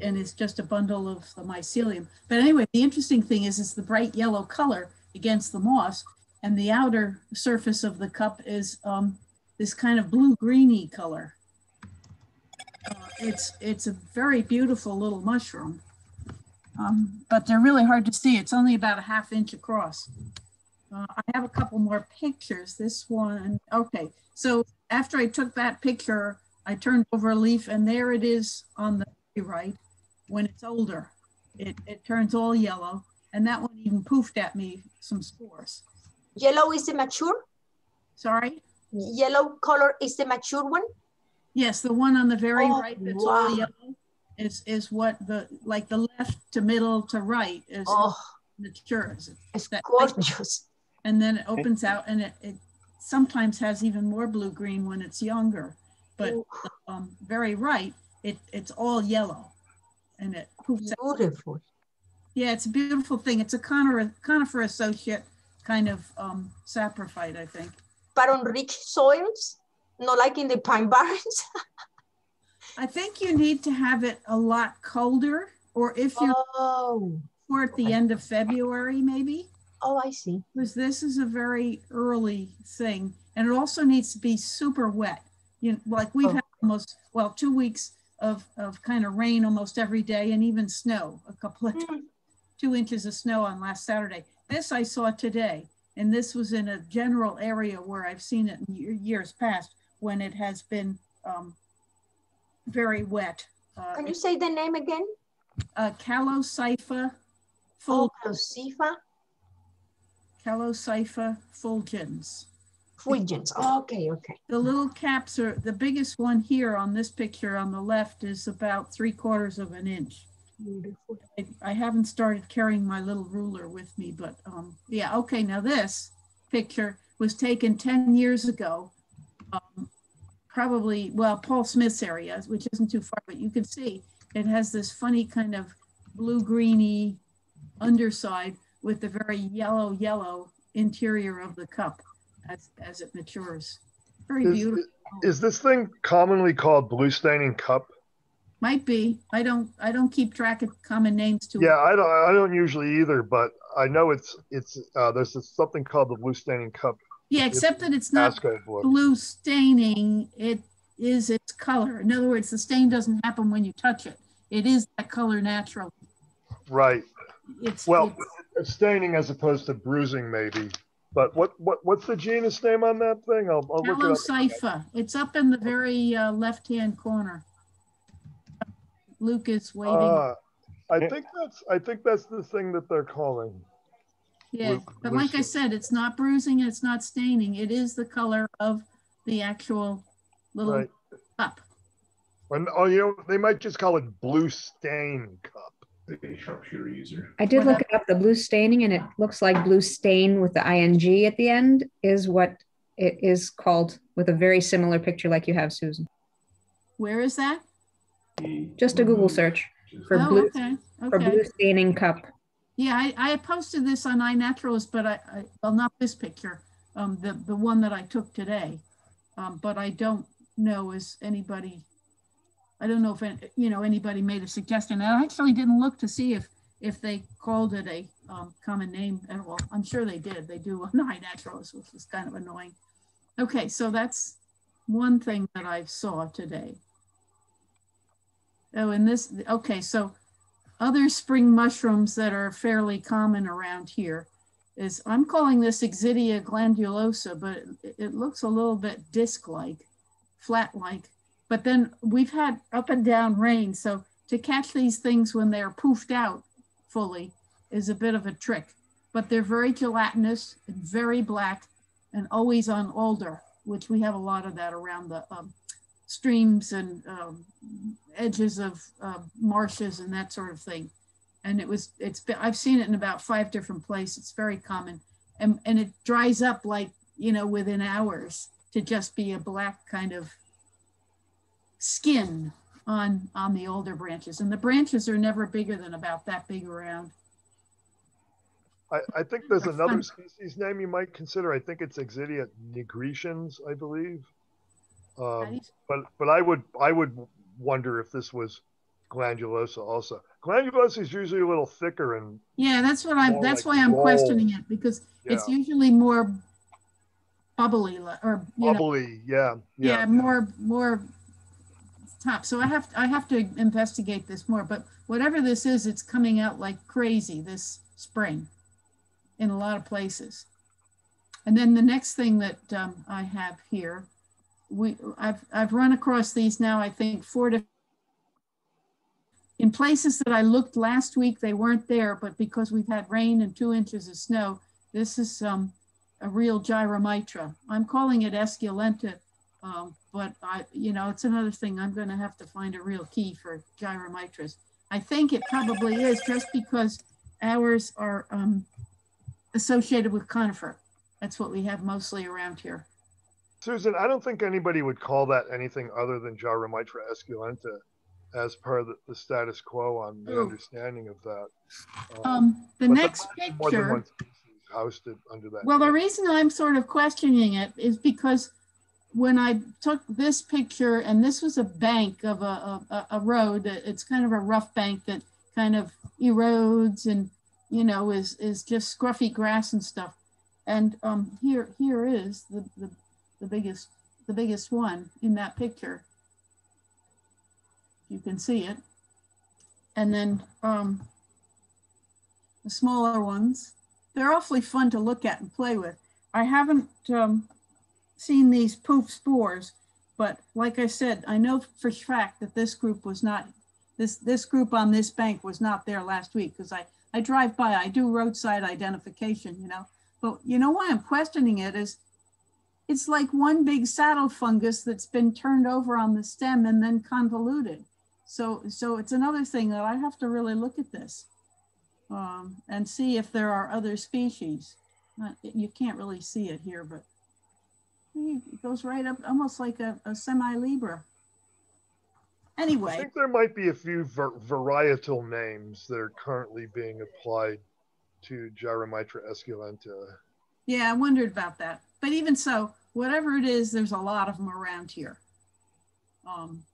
And it's just a bundle of the mycelium. But anyway, the interesting thing is it's the bright yellow color against the moss. And the outer surface of the cup is um, this kind of blue greeny color. Uh, It's, it's a very beautiful little mushroom. Um, But they're really hard to see. It's only about a half inch across. Uh, I have a couple more pictures. This one, okay. So after I took that picture, I turned over a leaf and there it is on the right. When it's older, it, it turns all yellow. And that one even poofed at me some spores. Yellow is the mature? Sorry? Yellow color is the mature one? Yes, the one on the very Oh, right that's wow. all yellow is, is what the, like the left to middle to right is Oh, matures. it's that- gorgeous. And then it opens out and it, it sometimes has even more blue green when it's younger. But um, very right, it, it's all yellow. And it poofs out. Yeah, it's a beautiful thing. It's a conifer, conifer associate kind of um, saprophyte, I think. But on rich soils, not like in the pine barrens. I think you need to have it a lot colder, or if you're Oh, for at the end of February, maybe. Oh, I see. Because this is a very early thing, and it also needs to be super wet. You know, like we've Oh. had almost well two weeks of of kind of rain almost every day, and even snow. A couple of Mm. two inches of snow on last Saturday. This I saw today, and this was in a general area where I've seen it in years past when it has been um, very wet. Uh, Can you say the name again? uh, Caloscypha Oh, ful- Lucifer Caloscypha fulgens. fulgens. Okay, okay. The little caps are, the biggest one here on this picture on the left is about three quarters of an inch. Beautiful. I, I haven't started carrying my little ruler with me, but um, yeah, okay, now this picture was taken 10 years ago. Um, probably, well, Paul Smith's area, which isn't too far, but you can see it has this funny kind of blue-greeny underside with the very yellow, yellow interior of the cup as, as it matures. Very Is, beautiful. is this thing commonly called blue staining cup? Might be. I don't, I don't keep track of common names to it. Yeah, I don't. I don't usually either, but I know it's it's uh, there's this, something called the blue staining cup Yeah, except that it's not blue staining, it is its color. In other words, the stain doesn't happen when you touch it. It is that color naturally. Right. It's, Well, it's- it's staining as opposed to bruising, maybe. But what what what's the genus name on that thing? I'll, I'll look it up. It's up in the very uh, left-hand corner. Luke is waiting. Ah, I think that's I think that's the thing that they're calling. Yeah, Luke- but like I said, it's not bruising, it's not staining. It is the color of the actual little Right. cup. And, oh, you know, they might just call it blue stain cup. A sharpshooter user. I did look it up, the blue staining, and it looks like blue stain with the ing at the end is what it is called with a very similar picture like you have, Susan. Where is that? Just a Google search for Oh, blue okay, for blue staining cup. Yeah, I, I had posted this on iNaturalist, but I, I, well, not this picture, um, the, the one that I took today. Um, but I don't know is anybody, I don't know if, you know, anybody made a suggestion. I actually didn't look to see if, if they called it a, um, common name at all. I'm sure they did. They do on iNaturalist, which is kind of annoying. Okay, so that's one thing that I saw today. Oh, and this, okay, so other spring mushrooms that are fairly common around here is, I'm calling this Exidia glandulosa, but it, it looks a little bit disc-like, flat-like. But then we've had up and down rain, so to catch these things when they're poofed out fully is a bit of a trick. But they're very gelatinous and very black and always on alder, which we have a lot of that around the um, streams and um, edges of uh, marshes and that sort of thing. And it was, it's been I've seen it in about five different places. It's very common. And, and it dries up like, you know, within hours to just be a black kind of skin on, on the older branches. And the branches are never bigger than about that big around. I, I think there's They're another fun. species name you might consider. I think it's Exidia nigricans, I believe. Um, but but I would I would wonder if this was glandulosa also. Glandulosa is usually a little thicker and Yeah, that's what I'm, that's like why I'm questioning it because yeah, it's usually more bubbly or, you know, bubbly. Yeah, yeah, yeah. more, more top. So I have, I have to investigate this more, but whatever this is, it's coming out like crazy this spring in a lot of places. And then the next thing that um, I have here, we, I've, I've run across these now, I think four to in places that I looked last week, they weren't there, but because we've had rain and two inches of snow, this is um, a real gyromitra. I'm calling it esculenta, um, but I, you know, it's another thing. I'm going to have to find a real key for gyromitras. I think it probably is just because ours are um, associated with conifer. That's what we have mostly around here. Susan, I don't think anybody would call that anything other than Gyromitra esculenta as per the, the status quo on the Oh. understanding of that. Um, the next be more than picture. one housed under that. Well, the reason I'm sort of questioning it is because when I took this picture, and this was a bank of a, a, a road, it's kind of a rough bank that kind of erodes and, you know, is, is just scruffy grass and stuff. And um, here, here is the, the, the biggest, the biggest one in that picture. You can see it. And then um, the smaller ones, they're awfully fun to look at and play with. I haven't um, seen these poof spores, but like I said, I know for fact that this group was not, this, this group on this bank was not there last week because I, I drive by, I do roadside identification, you know. But you know why I'm questioning it is it's like one big saddle fungus that's been turned over on the stem and then convoluted. So, so it's another thing that I have to really look at this um, and see if there are other species. Uh, you can't really see it here, but it goes right up almost like a, a semilibera. Anyway. I think there might be a few var- varietal names that are currently being applied to Gyromitra esculenta. yeah, I wondered about that. But even so, whatever it is, there's a lot of them around here. Um,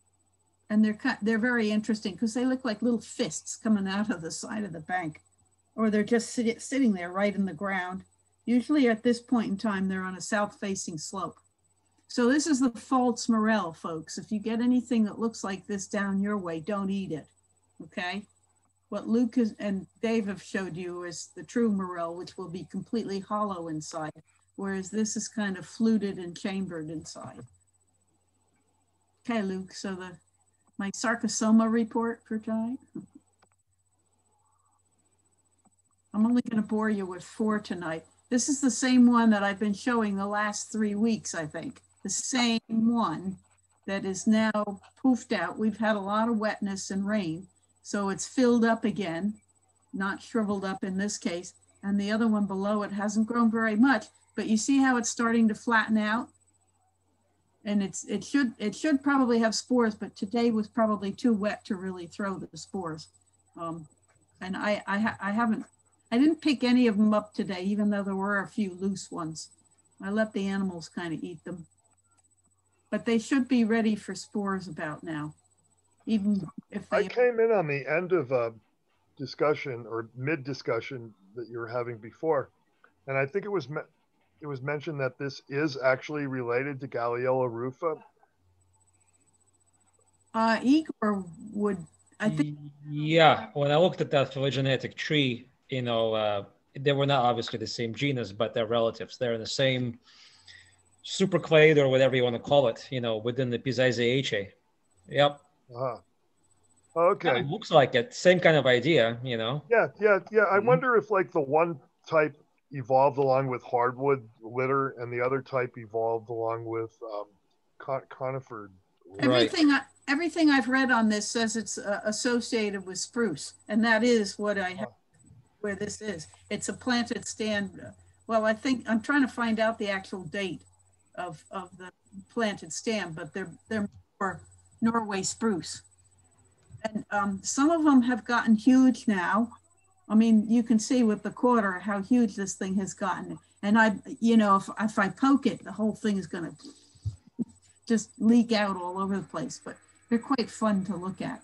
and they're they're very interesting because they look like little fists coming out of the side of the bank, or they're just sit- sitting there right in the ground. Usually at this point in time, they're on a south-facing slope. So this is the false morel, folks. If you get anything that looks like this down your way, don't eat it. Okay. What Luke is, and Dave have showed you is the true morel, which will be completely hollow inside, whereas this is kind of fluted and chambered inside. Okay, Luke. So the my sarcosoma report for tonight. I'm only going to bore you with four tonight. This is the same one that I've been showing the last three weeks, I think. The same one that is now poofed out. We've had a lot of wetness and rain, so it's filled up again, not shriveled up in this case. And the other one below it hasn't grown very much, but you see how it's starting to flatten out? And it's it should it should probably have spores, but today was probably too wet to really throw the spores. Um, and I I, ha- I haven't I didn't pick any of them up today, even though there were a few loose ones. I let the animals kind of eat them. But they should be ready for spores about now, even if they. I came in on the end of a discussion or mid discussion that you were having before, and I think it was me- it was mentioned that this is actually related to Galiella rufa. Uh, Igor would, I think, Yeah, when I looked at that phylogenetic tree, you know, uh, they were not obviously the same genus, but they're relatives. They're in the same superclade or whatever you want to call it, you know, within the Pisaeaceae. Yep. Uh-huh. Yeah, Okay. it looks like it. Same kind of idea, you know. Yeah, yeah, yeah. I Mhm. wonder if like the one type evolved along with hardwood litter and the other type evolved along with um, con- conifer. litter. Right. everything, I, everything I've read on this says it's uh, associated with spruce, and that is what I have, where this is. It's a planted stand. Well, I think, I'm trying to find out the actual date of, of the planted stand, but they're, they're for Norway spruce. And um, some of them have gotten huge now. I mean, you can see with the quarter how huge this thing has gotten. And I, you know, if, if I poke it, the whole thing is gonna just leak out all over the place, but they're quite fun to look at.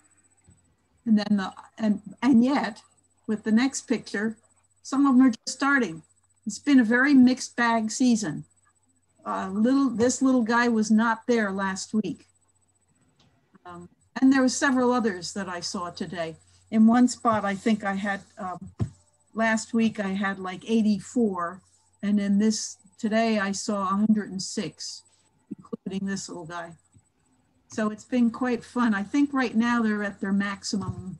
And then the, and, and yet, with the next picture, some of them are just starting. It's been a very mixed bag season. Uh, little, this little guy was not there last week. Um, and there were several others that I saw today. In one spot, I think I had, um, last week I had like 84. And in this, today I saw 106, including this little guy. So it's been quite fun. I think right now they're at their maximum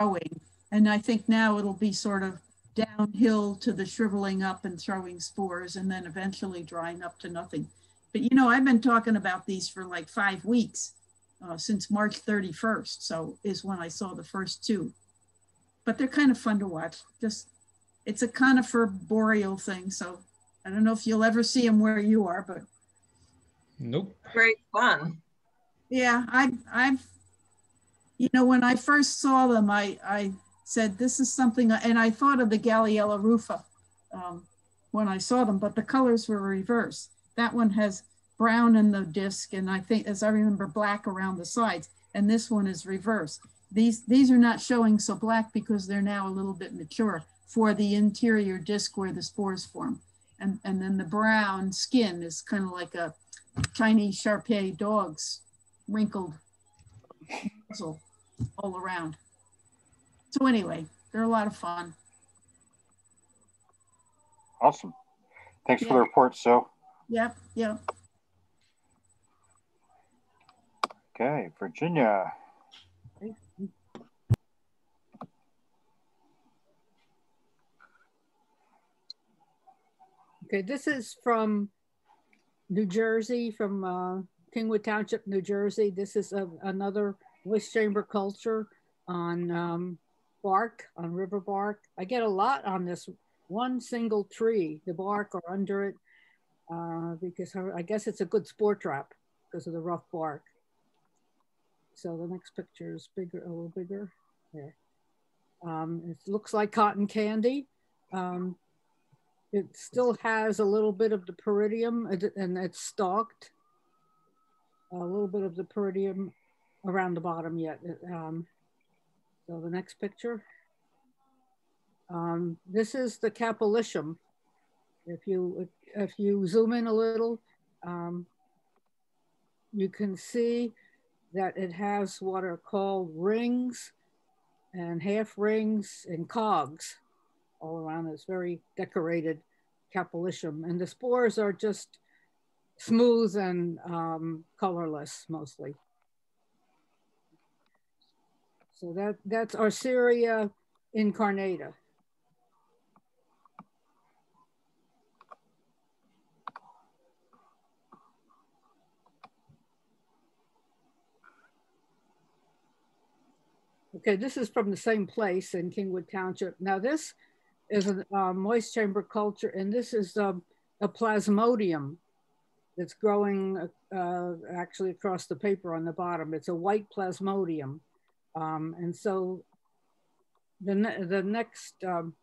growing. And I think now it'll be sort of downhill to the shriveling up and throwing spores and then eventually drying up to nothing. But you know, I've been talking about these for like five weeks uh, since March 31st. So is when I saw the first two. But they're kind of fun to watch. Just it's a conifer boreal thing. So I don't know if you'll ever see them where you are, but Nope. Great fun. yeah, I I've you know when I first saw them, I I said this is something, and I thought of the Galiella rufa um, when I saw them, but the colors were reversed. That one has brown in the disc, and I think, as I remember, black around the sides, and this one is reversed. These these are not showing so black because they're now a little bit mature for the interior disc where the spores form, and and then the brown skin is kind of like a Chinese Sharpei dog's wrinkled muzzle all around. So anyway, they're a lot of fun. Awesome. Thanks for the report, So. Yep, yep. Okay, Virginia. Okay, this is from New Jersey, from uh, Kingwood Township, New Jersey. This is a, another moist chamber culture on um, bark, on river bark. I get a lot on this one single tree, the bark or under it, uh, because I guess it's a good spore trap because of the rough bark. So the next picture is bigger, a little bigger. There. Um, it looks like cotton candy. Um, it still has a little bit of the peridium and- and it's stalked. A little bit of the peridium around the bottom yet. Um, so the next picture. Um, this is the capillitium. If you if you zoom in a little, um, you can see that it has what are called rings and half rings and cogs all around. It's very decorated capillitium. And the spores are just smooth and um, colorless mostly. So that, that's Arcyria incarnata. Okay, this is from the same place in Kingwood Township. Now this is a uh, moist chamber culture, and this is um, a plasmodium that's growing uh, actually across the paper on the bottom. It's a white plasmodium. Um, and so the, ne the next, um,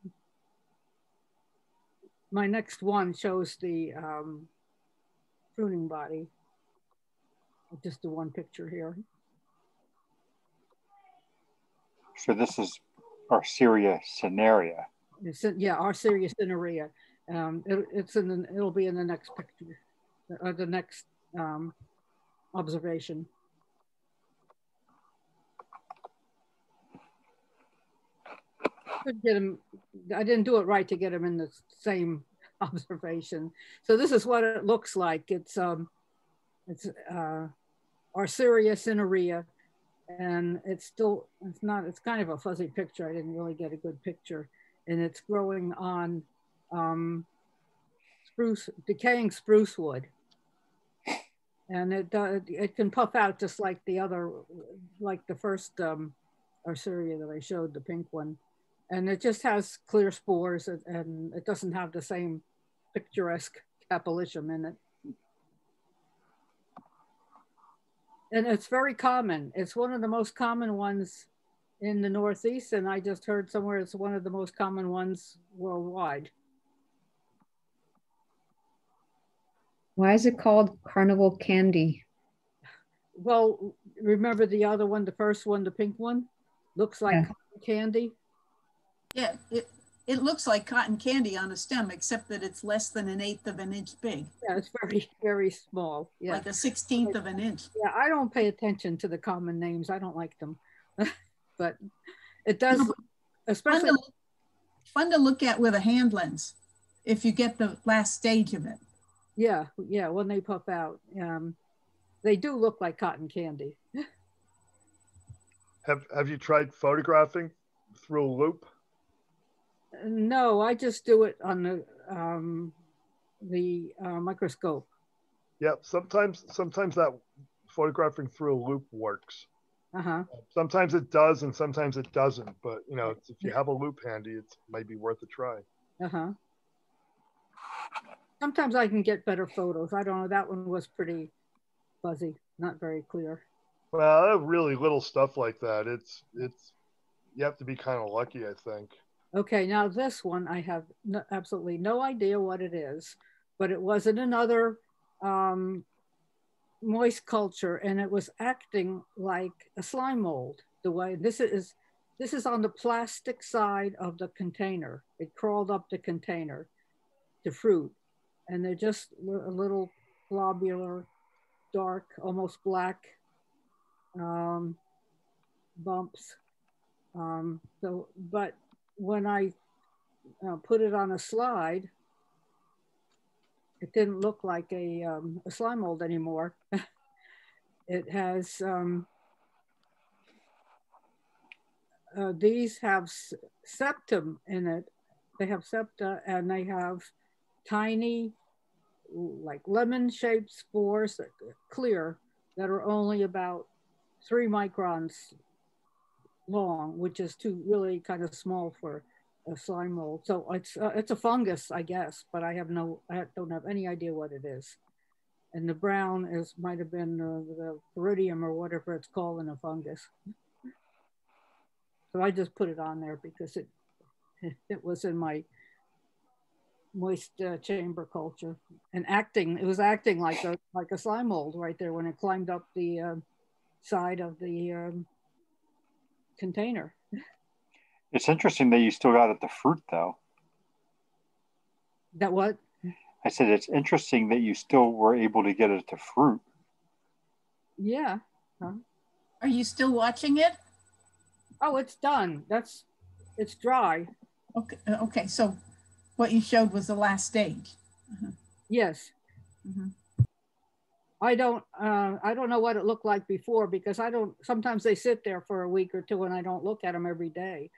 my next one shows the um, fruiting body. Just the one picture here. So this is Arcyria cinerea. It's yeah, Arcyria cinerea. Um, it, it's in the, it'll be in the next picture, or the next um, observation. Could get him. I didn't do it right to get him in the same observation. So this is what it looks like. It's um, it's uh, Arcyria cinerea, and it's still it's not. It's kind of a fuzzy picture. I didn't really get a good picture and it's growing on um, spruce, decaying spruce wood. And it, uh, it can puff out just like the other, like the first um, Arcyria that I showed, the pink one. And it just has clear spores and, it doesn't have the same picturesque capillitium in it. And it's very common. It's one of the most common ones in the Northeast. And I just heard somewhere it's one of the most common ones worldwide. Why is it called carnival candy? Well, remember the other one, the first one, the pink one? Looks like Yeah. candy. Yeah, it, it looks like cotton candy on a stem, except that it's less than an eighth of an inch big, Yeah, it's very, very small. Yeah. like a sixteenth of an inch. Yeah, I don't pay attention to the common names. I don't like them. but it does, No, Fun especially, to, fun to look at with a hand lens, if you get the last stage of it. yeah, yeah, when they puff out. Um, they do look like cotton candy. Have Have you tried photographing through a loop? No, I just do it on the um, the uh, microscope. Yeah, sometimes sometimes that photographing through a loop works. Uh huh. Sometimes it does, and sometimes it doesn't. But you know, if you have a loop handy, it might be worth a try. Uh huh. Sometimes I can get better photos. I don't know. That one was pretty fuzzy, not very clear. Well, really little stuff like that. It's it's you have to be kind of lucky, I think. Okay, now this one I have no, absolutely no idea what it is, but it was in another um, moist culture, and it was acting like a slime mold. The way this is, this is on the plastic side of the container. It crawled up the container, the fruit, and they're just a little globular, dark, almost black um, bumps. Um, so, but when I uh, put it on a slide, it didn't look like a, um, a slime mold anymore. it has, um, uh, these have septum in it. They have septa and they have tiny, like lemon shaped spores, clear, that are only about three microns long, which is too really kind of small for a slime mold. So it's uh, it's a fungus, I guess, but I have no, I don't have any idea what it is. And the brown is might have been uh, the peridium or whatever it's called in a fungus. So I just put it on there because it it was in my moist uh, chamber culture and acting. It was acting like a like a slime mold right there when it climbed up the uh, side of the um, container. It's interesting that you still got at the fruit, though. That what? I said it's interesting that you still were able to get it to fruit. Yeah. Huh? Are you still watching it? Oh, it's done. That's it's dry. Okay, uh, okay, so what you showed was the last stage. Yes. Mhm. I don't uh, I don't know what it looked like before because I don't sometimes they sit there for a week or two and I don't look at them every day.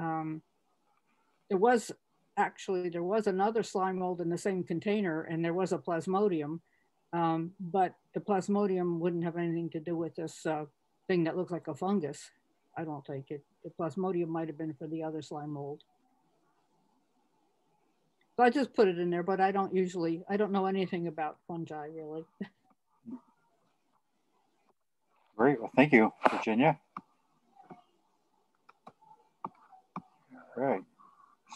Um, there was actually there was another slime mold in the same container and there was a plasmodium, um, but the plasmodium wouldn't have anything to do with this uh, thing that looks like a fungus. I don't think it. The plasmodium might have been for the other slime mold. So I just put it in there, but I don't usually, I don't know anything about fungi really. Great. Well, thank you, Virginia. All right.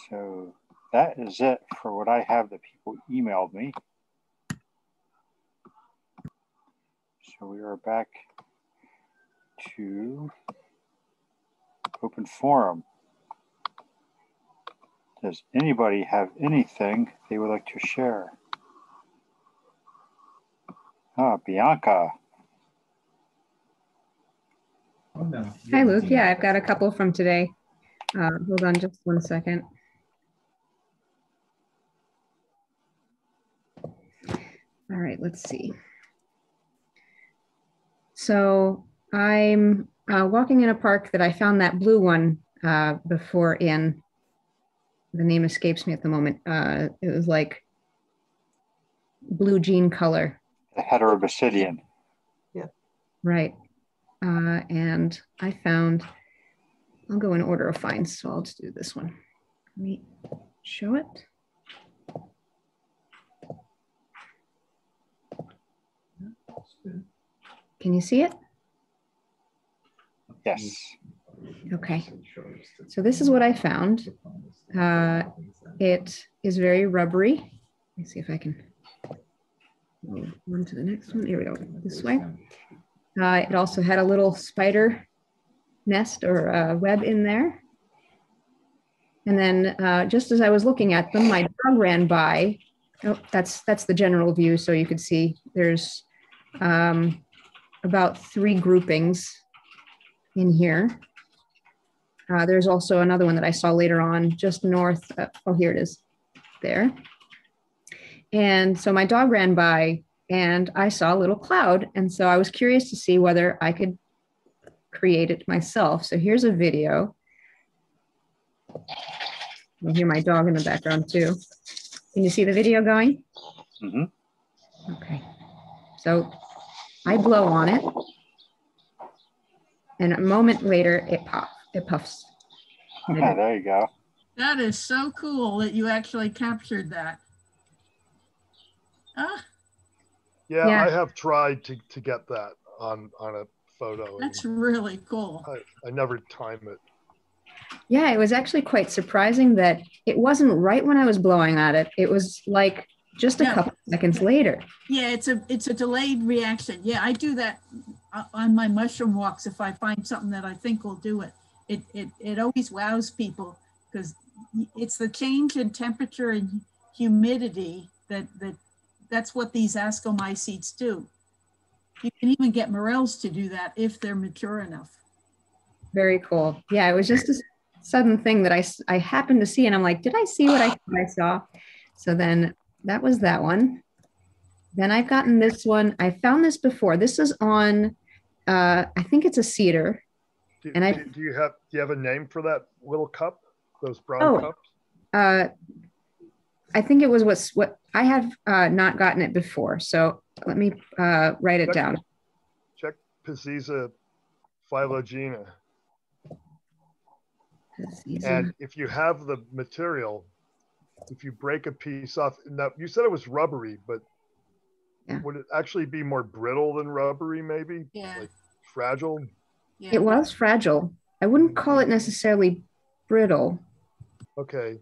So that is it for what I have that people emailed me. So we are back to open forum. Does anybody have anything they would like to share? Ah, Bianca. Hi, Luke. Yeah, I've got a couple from today. Uh, hold on just one second. All right, let's see. So I'm uh, walking in a park that I found that blue one uh, before in. The name escapes me at the moment. Uh, it was like blue jean color. The heterobasidian. Yeah. Right. Uh, and I found, I'll go in order of finds, so I'll just do this one. Let me show it. Can you see it? Yes. Okay. So this is what I found. Uh, it is very rubbery. Let me see if I can move on to the next one. Here we go. This way. Uh, it also had a little spider nest or uh, web in there. And then uh, just as I was looking at them, my dog ran by. Oh, that's that's the general view. So you could see there's um, about three groupings in here. Uh, there's also another one that I saw later on just north. Of, oh, here it is there. And so my dog ran by and I saw a little cloud. And so I was curious to see whether I could create it myself. So here's a video. You'll hear my dog in the background too. Can you see the video going? Mm-hmm. Okay. So I blow on it. And a moment later, it pops. It puffs. there you go. That is so cool that you actually captured that. Ah, Yeah, Yeah. I have tried to, to get that on, on a photo. and that's really cool. I, I never time it. Yeah, it was actually quite surprising that it wasn't right when I was blowing at it. It was like just a Yeah. couple seconds later. Yeah, it's a it's a delayed reaction. Yeah, I do that uh, on my mushroom walks if I find something that I think will do it. It it it always wows people because it's the change in temperature and humidity that that that's what these ascomycetes do. You can even get morels to do that if they're mature enough. Very cool. Yeah, it was just a sudden thing that I, I happened to see, and I'm like, did I see what I, I saw? So then that was that one. Then I've gotten this one. I found this before. This is on, uh, I think it's a cedar. Do, And I- do, do you have do you have a name for that little cup? Those brown Oh. cups? Uh, I think it was what's what I have uh, not gotten it before. So let me uh, write it Check- down. Check Peziza phyllogena. And if you have the material, if you break a piece off, now you said it was rubbery, but Yeah. would it actually be more brittle than rubbery, maybe? Yeah. Like fragile? Yeah. It was fragile. I wouldn't call it necessarily brittle. Okay.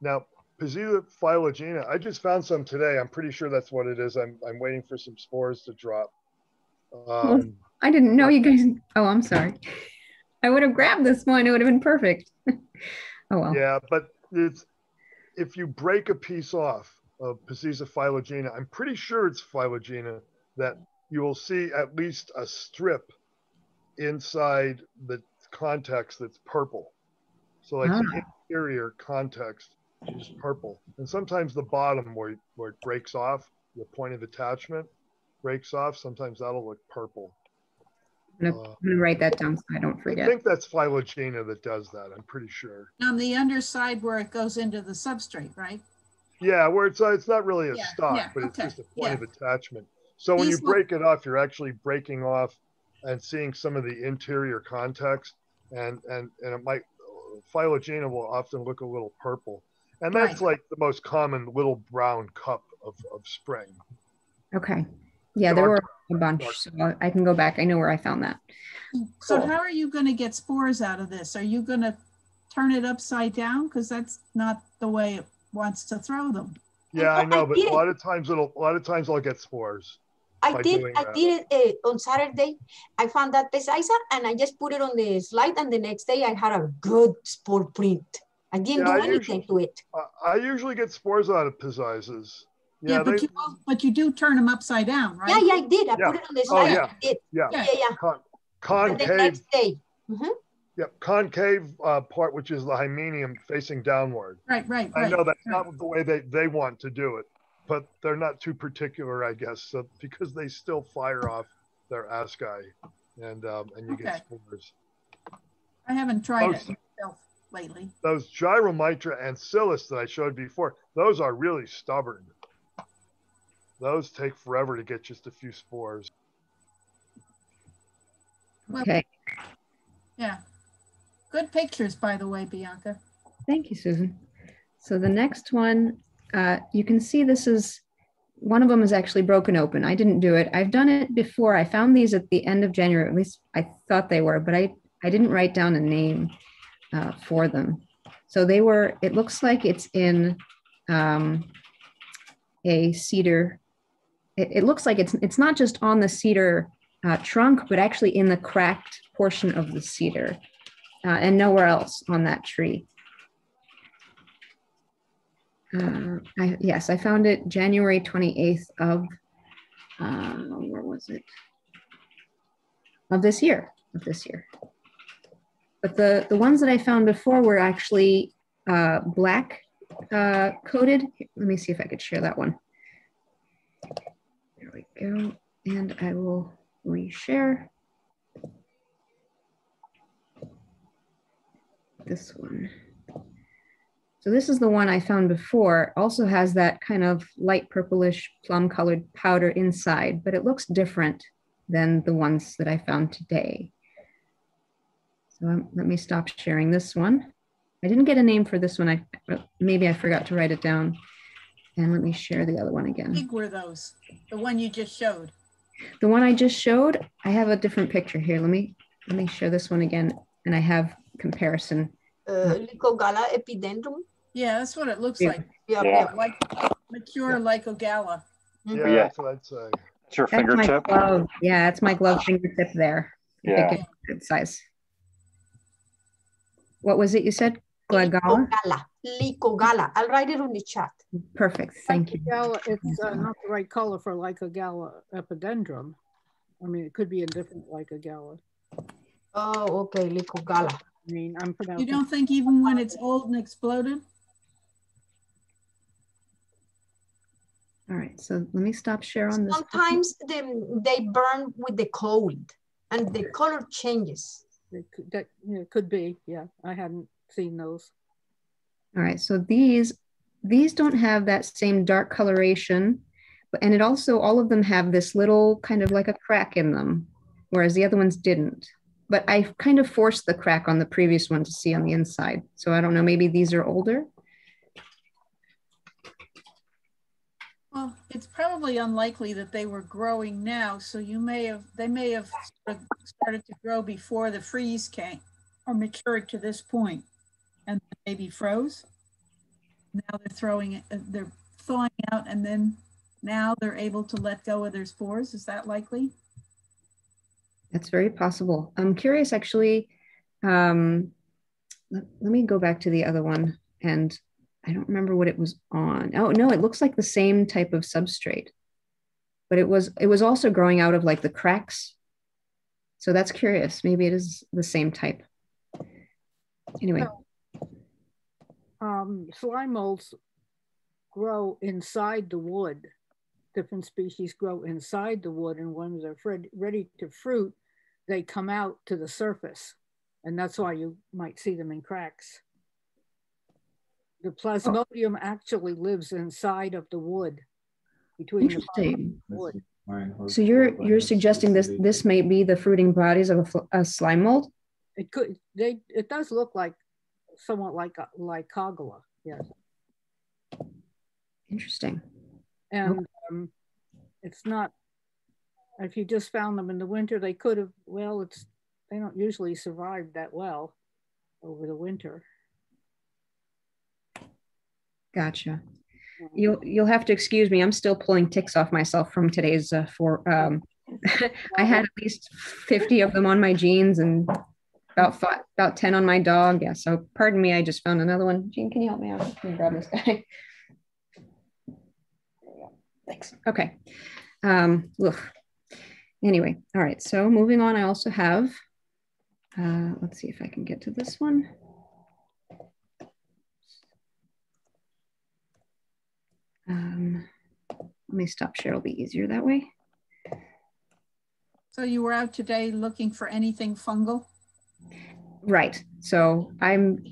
Now, Peziza phyllogena, I just found some today. I'm pretty sure that's what it is. I'm, I'm waiting for some spores to drop. Um, I didn't know you guys. Oh, I'm sorry. I would have grabbed this one. It would have been perfect. oh well. Yeah, but it's if you break a piece off of Peziza phyllogena, I'm pretty sure it's phyllogena that you will see at least a strip inside the context that's purple. So like the Ah. interior context is purple, and sometimes the bottom where where it breaks off, the point of attachment breaks off. Sometimes that'll look purple. I'm gonna, I'm gonna write that down so I don't forget. I think that's phyllogena that does that. I'm pretty sure. On the underside where it goes into the substrate, right? Yeah, where it's uh, it's not really a Yeah, stock, yeah, but it's just a point yeah. of attachment. So when you break it off, you're actually breaking off and seeing some of the interior context, and and and it might phyllogena will often look a little purple, and that's like the most common little brown cup of of spring. Okay. Yeah, there were a bunch, so I- I can go back. I know where I found that. So Cool. how are you going to get spores out of this? Are you going to turn it upside down? Because that's not the way it wants to throw them. Yeah, I I know, but a lot of times it'll a lot of times I'll get spores. I did I that. did it uh, on Saturday. I found that Peziza and I just put it on the slide and the next day I had a good spore print. I didn't Yeah, do I anything to it. I, I usually get spores out of Pezizas. Yeah, Yeah, but they, you but you do turn them upside down, right? Yeah, yeah, I did. I Yeah. put it on the Oh, yeah. I did. yeah, Yeah, yeah, yeah. con- And the concave next day. Mm-hmm. Yep, concave uh, part, which is the hymenium facing downward. Right, right, I right. know that's right. not the way they, they want to do it, but they're not too particular, I guess, so, because they still fire off their asci and um, and you Okay. get spores. I haven't tried it Those- myself lately. Those gyromitra and ancilis that I showed before, those are really stubborn. those take forever to get just a few spores. Well- Okay, Yeah. Good pictures, by the way, Bianca. thank you, Susan. So the next one, uh, you can see this is, one of them is actually broken open. I didn't do it. I've done it before. I found these at the end of January, at least I thought they were, but I, I didn't write down a name uh, for them. So they were, it looks like it's in um, a cedar. It, it looks like it's, it's not just on the cedar uh, trunk, but actually in the cracked portion of the cedar uh, and nowhere else on that tree. Uh, I, yes, I found it January 28th of, uh, where was it? Of this year, of this year. But the, the ones that I found before were actually uh, black uh, coated. Let me see if I could share that one. There we go. And I will reshare. This one. So this is the one I found before. Also has that kind of light purplish plum colored powder inside, but it looks different than the ones that I found today. So um, let me stop sharing this one. I didn't get a name for this one. I maybe I forgot to write it down. And let me share the other one again. big were those? The one you just showed? The one I just showed, I have a different picture here. Let me let me share this one again, and I have comparison. Uh, Lycogala epidendrum. Yeah, that's what it looks Yeah. like. Yeah, Yeah. yeah. Like mature lycogala. Yeah, Yeah. that's what I'd say. It's your That's my fingertip. glove. Yeah, it's my glove fingertip there. Yeah. good size. What was it you said? Glagala? Lycogala. Lycogala. I'll write it on the chat. Perfect. Thank you. Lycogala, it's uh, not the right color for Lycogala epidendrum. I mean, it could be a different Lycogala. Oh, okay. Lycogala. I mean, I'm You don't think even when it's old and exploded? All right, so let me stop share on this. Sometimes they, they burn with the cold and the color changes. It could, that, yeah, it could be. Yeah, I hadn't seen those. All right, so these these don't have that same dark coloration, but and it also all of them have this little kind of like a crack in them, whereas the other ones didn't. But I kind of forced the crack on the previous one to see on the inside. So I don't know, maybe these are older. Well, it's probably unlikely that they were growing now, so you may have, they may have sort of started to grow before the freeze came or matured to this point and maybe froze. Now they're throwing it, uh, they're thawing out and then now they're able to let go of their spores. Is that likely? That's very possible. I'm curious, actually. Um, let, let me go back to the other one, and I don't remember what it was on. Oh no, it looks like the same type of substrate, but it was it was also growing out of like the cracks. So that's curious. Maybe it is the same type. Anyway, Um, slime molds grow inside the wood. Different species grow inside the wood, and when they're ready to fruit, they come out to the surface, and that's why you might see them in cracks. The plasmodium actually lives inside of the wood, between the interesting. wood. So you're you're suggesting this this may be the fruiting bodies of a, a slime mold? It could they it does look like somewhat like a like Kagala, yes. Interesting. And um, it's not, if you just found them in the winter, they could have, well, it's, they don't usually survive that well over the winter. Gotcha. You'll you'll have to excuse me. I'm still pulling ticks off myself from today's uh, for. Um, I had at least 50 of them on my jeans and about five, about 10 on my dog. Yeah. So pardon me. I just found another one. Jean, can you help me out? Let me grab this guy. There we go. Thanks. Okay. Um, ugh. Anyway, all right. So moving on, I also have. Uh, let's see if I can get to this one. Um, let me stop share. It'll be easier that way. So you were out today looking for anything fungal? Right. So I'm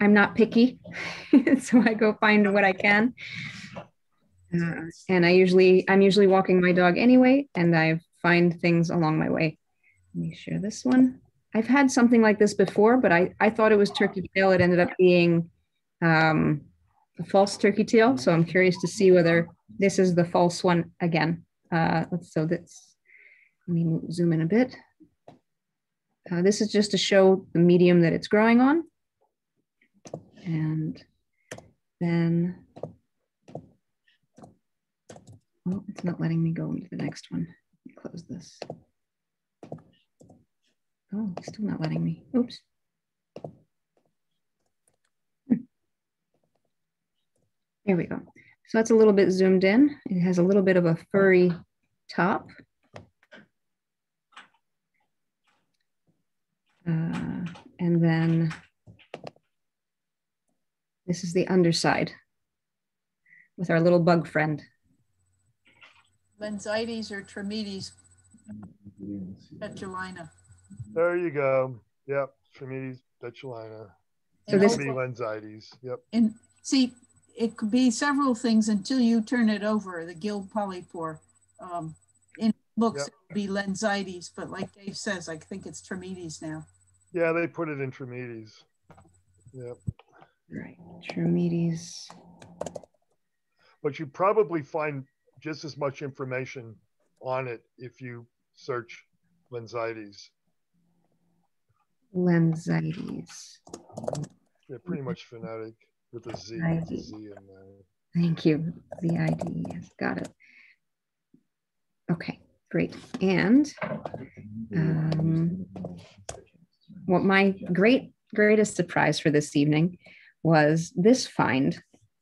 I'm not picky, so I go find what I can. Uh, and I usually, I'm usually walking my dog anyway, and I find things along my way. Let me share this one. I've had something like this before, but I, I thought it was turkey tail. It ended up being um, false turkey tail. So I'm curious to see whether this is the false one again. Uh, let's, so that's, let me zoom in a bit. Uh, this is just to show the medium that it's growing on. And then, oh, it's not letting me go into the next one. Close this. Oh, it's still not letting me. Oops. There we go. So that's a little bit zoomed in. It has a little bit of a furry top. Uh, and then this is the underside with our little bug friend. Lenzites or Trametes betulina. There you go. Yep, Trametes betulina. So this this- be lenzites. Yep. And see, it could be several things until you turn it over, the gill polypore. Um, in books, Yep. it would be Lenzites, but like Dave says, I think it's Trametes now. Yeah, they put it in Trametes. Yep. Right, Trametes. But you probably find just as much information on it if you search lenzites. Lenzites. They're pretty much phonetic with a Z, with a. Z in there. Thank you. The ID. Yes, got it. Okay, great. And um, what my great greatest surprise for this evening was this find.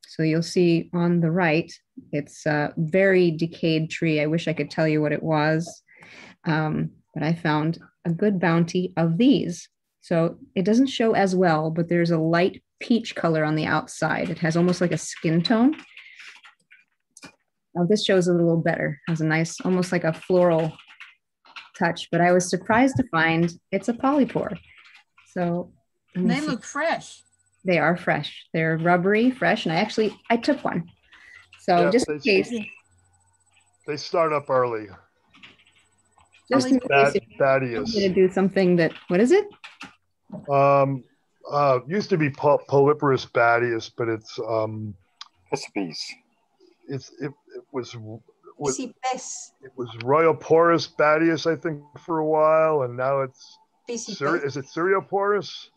So you'll see on the right, it's a very decayed tree. I wish I could tell you what it was, um, but I found a good bounty of these. So it doesn't show as well, but there's a light peach color on the outside. It has almost like a skin tone. Now this shows a little better, has a nice, almost like a floral touch, but I was surprised to find it's a polypore. So And they see. look fresh. they are fresh. They're rubbery, fresh, and I actually, I took one. So Yeah, just in they- case, They start up early. just in case That, if that you're gonna do something that, what is it? Um, uh, used to be Pol- Polyporus badius, but it's um, Picipes. it's it, it was was Easy it was Royoporus badius, I think, for a while, and now it's Easy Sur- pes. is it Surioporus?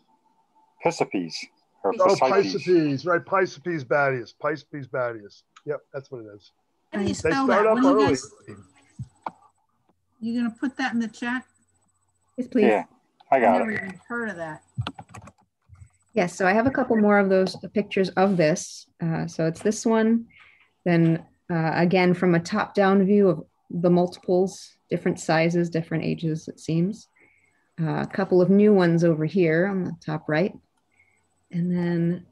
Picipes. Or Oh, Picipes. Picipes, right? Picipes badius, Picipes badius. Yep, that's what it is. How do you They spell that? up you guys, you gonna put that in the chat? Yes, please. Yeah, I got Never it. even heard of that. Yes, so I have a couple more of those pictures of this. Uh, so it's this one, then uh, again from a top-down view of the multiples, different sizes, different ages, it seems. Uh, a couple of new ones over here on the top right. And then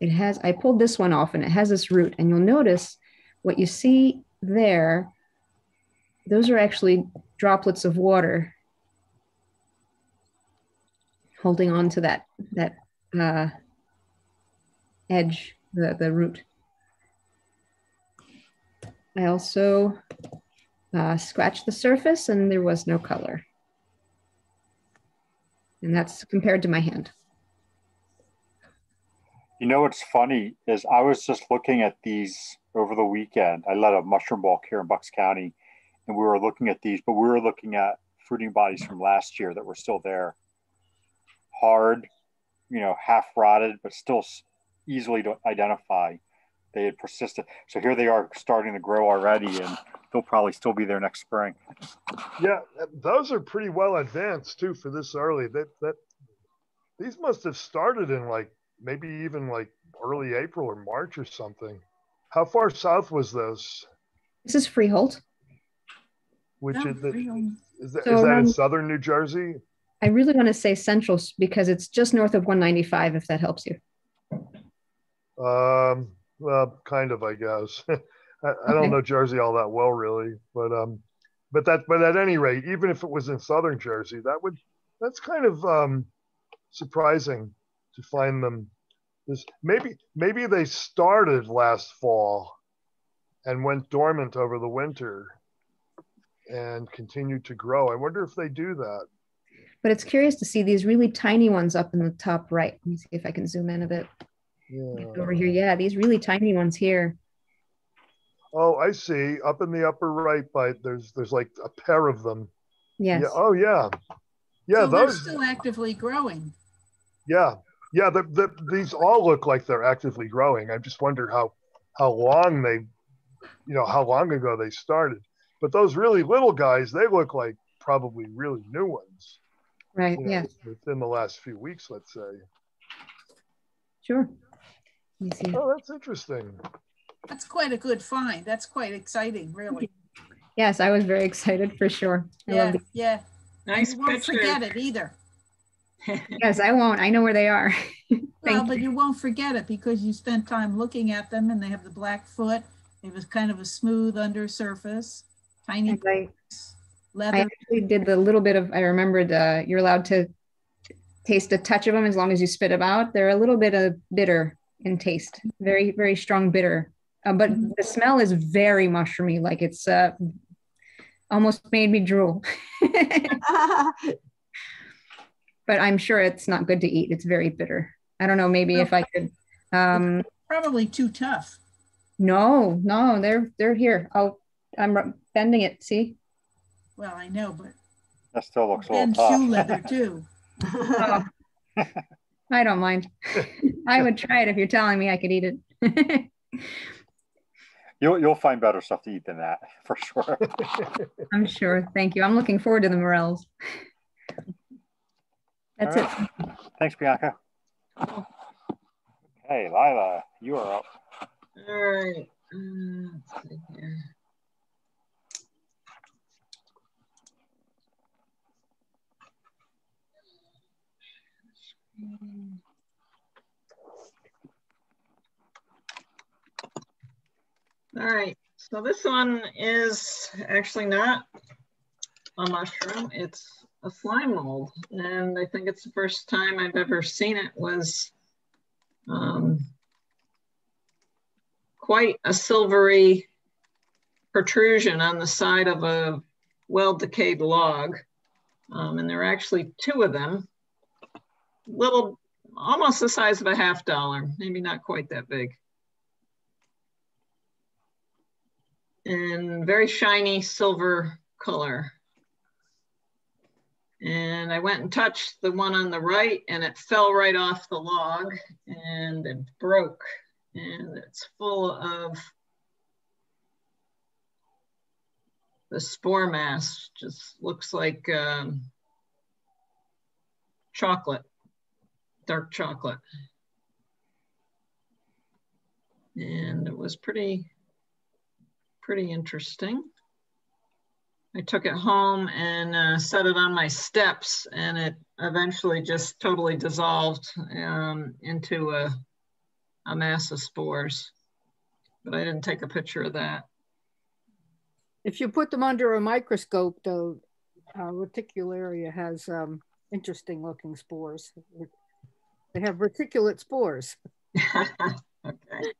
it has, I pulled this one off and it has this root and you'll notice what you see there, those are actually droplets of water holding on to that, that uh, edge, the, the root. I also uh, scratched the surface and there was no color. And that's compared to my hand. You know what's funny is I was just looking at these over the weekend. I led a mushroom walk here in Bucks County, and we were looking at these, but we were looking at fruiting bodies from last year that were still there. Hard, you know, half rotted, but still easily to identify. They had persisted. So here they are starting to grow already, and they'll probably still be there next spring. Yeah, those are pretty well advanced too for this early. That that these must have started in like maybe even like early April or March or something. How far south was this? This is Freehold. Which No, is, the, is that, So is that in southern New Jersey? I really want to say central because it's just north of 195, if that helps you. Um, well, kind of, I guess. I, I don't know Jersey all that well, really, but um, but that but at any rate, even if it was in southern Jersey, that would that's kind of um surprising to find them. This maybe maybe they started last fall, and went dormant over the winter and continued to grow. I wonder if they do that. But it's curious to see these really tiny ones up in the top right. Let me see if I can zoom in a bit. Yeah. Over here, yeah, these really tiny ones here. Oh, I see. Up in the upper right, by there's there's like a pair of them. Yes. Yeah. Oh, yeah. Yeah, so they're those. still actively growing. Yeah, yeah. The, the, these all look like they're actively growing. I just wonder how how long they, you know, how long ago they started. But those really little guys, they look like probably really new ones. Right. you know, Yeah. Within the last few weeks, let's say. Sure. Let see. Oh, that's interesting. That's quite a good find. That's quite exciting, really. Yes, I was very excited for sure. I Yeah, yeah. Nice you won't picture. forget it either. yes, I won't. I know where they are. Well, but you won't forget it because you spent time looking at them and they have the black foot. It was kind of a smooth undersurface, tiny And I- I actually did the little bit of, I remembered uh, you're allowed to taste a touch of them as long as you spit them out. They're a little bit of bitter in taste, very, very strong bitter. Uh, but Mhm. the smell is very mushroomy, like it's uh, almost made me drool. but I'm sure it's not good to eat. It's very bitter. I don't know, maybe if I could. Um, Probably too tough. no, no, they're they're here. I'll I'm bending it. See? Well, I know, but That still looks a little and tough. shoe leather too. Oh, I don't mind. I would try it if you're telling me I could eat it. You'll you'll find better stuff to eat than that for sure. I'm sure. Thank you. I'm looking forward to the morels. That's All it. Thanks, Bianca. Hey, Lila, you are up. All right. uh, let's see here. All right, so this one is actually not a mushroom, it's a slime mold. And I think it's the first time I've ever seen it was um, quite a silvery protrusion on the side of a well-decayed log. Um, and there are actually two of them, little, almost the size of a half dollar, maybe not quite that big. And very shiny silver color. And I went and touched the one on the right and it fell right off the log and it broke. And it's full of the spore mass, just looks like um, chocolate, dark chocolate. And it was pretty, pretty interesting. I took it home and uh, set it on my steps and it eventually just totally dissolved um, into a, a mass of spores. But I didn't take a picture of that. If you put them under a microscope, though, uh, reticularia has um, interesting looking spores. They have reticulate spores. okay.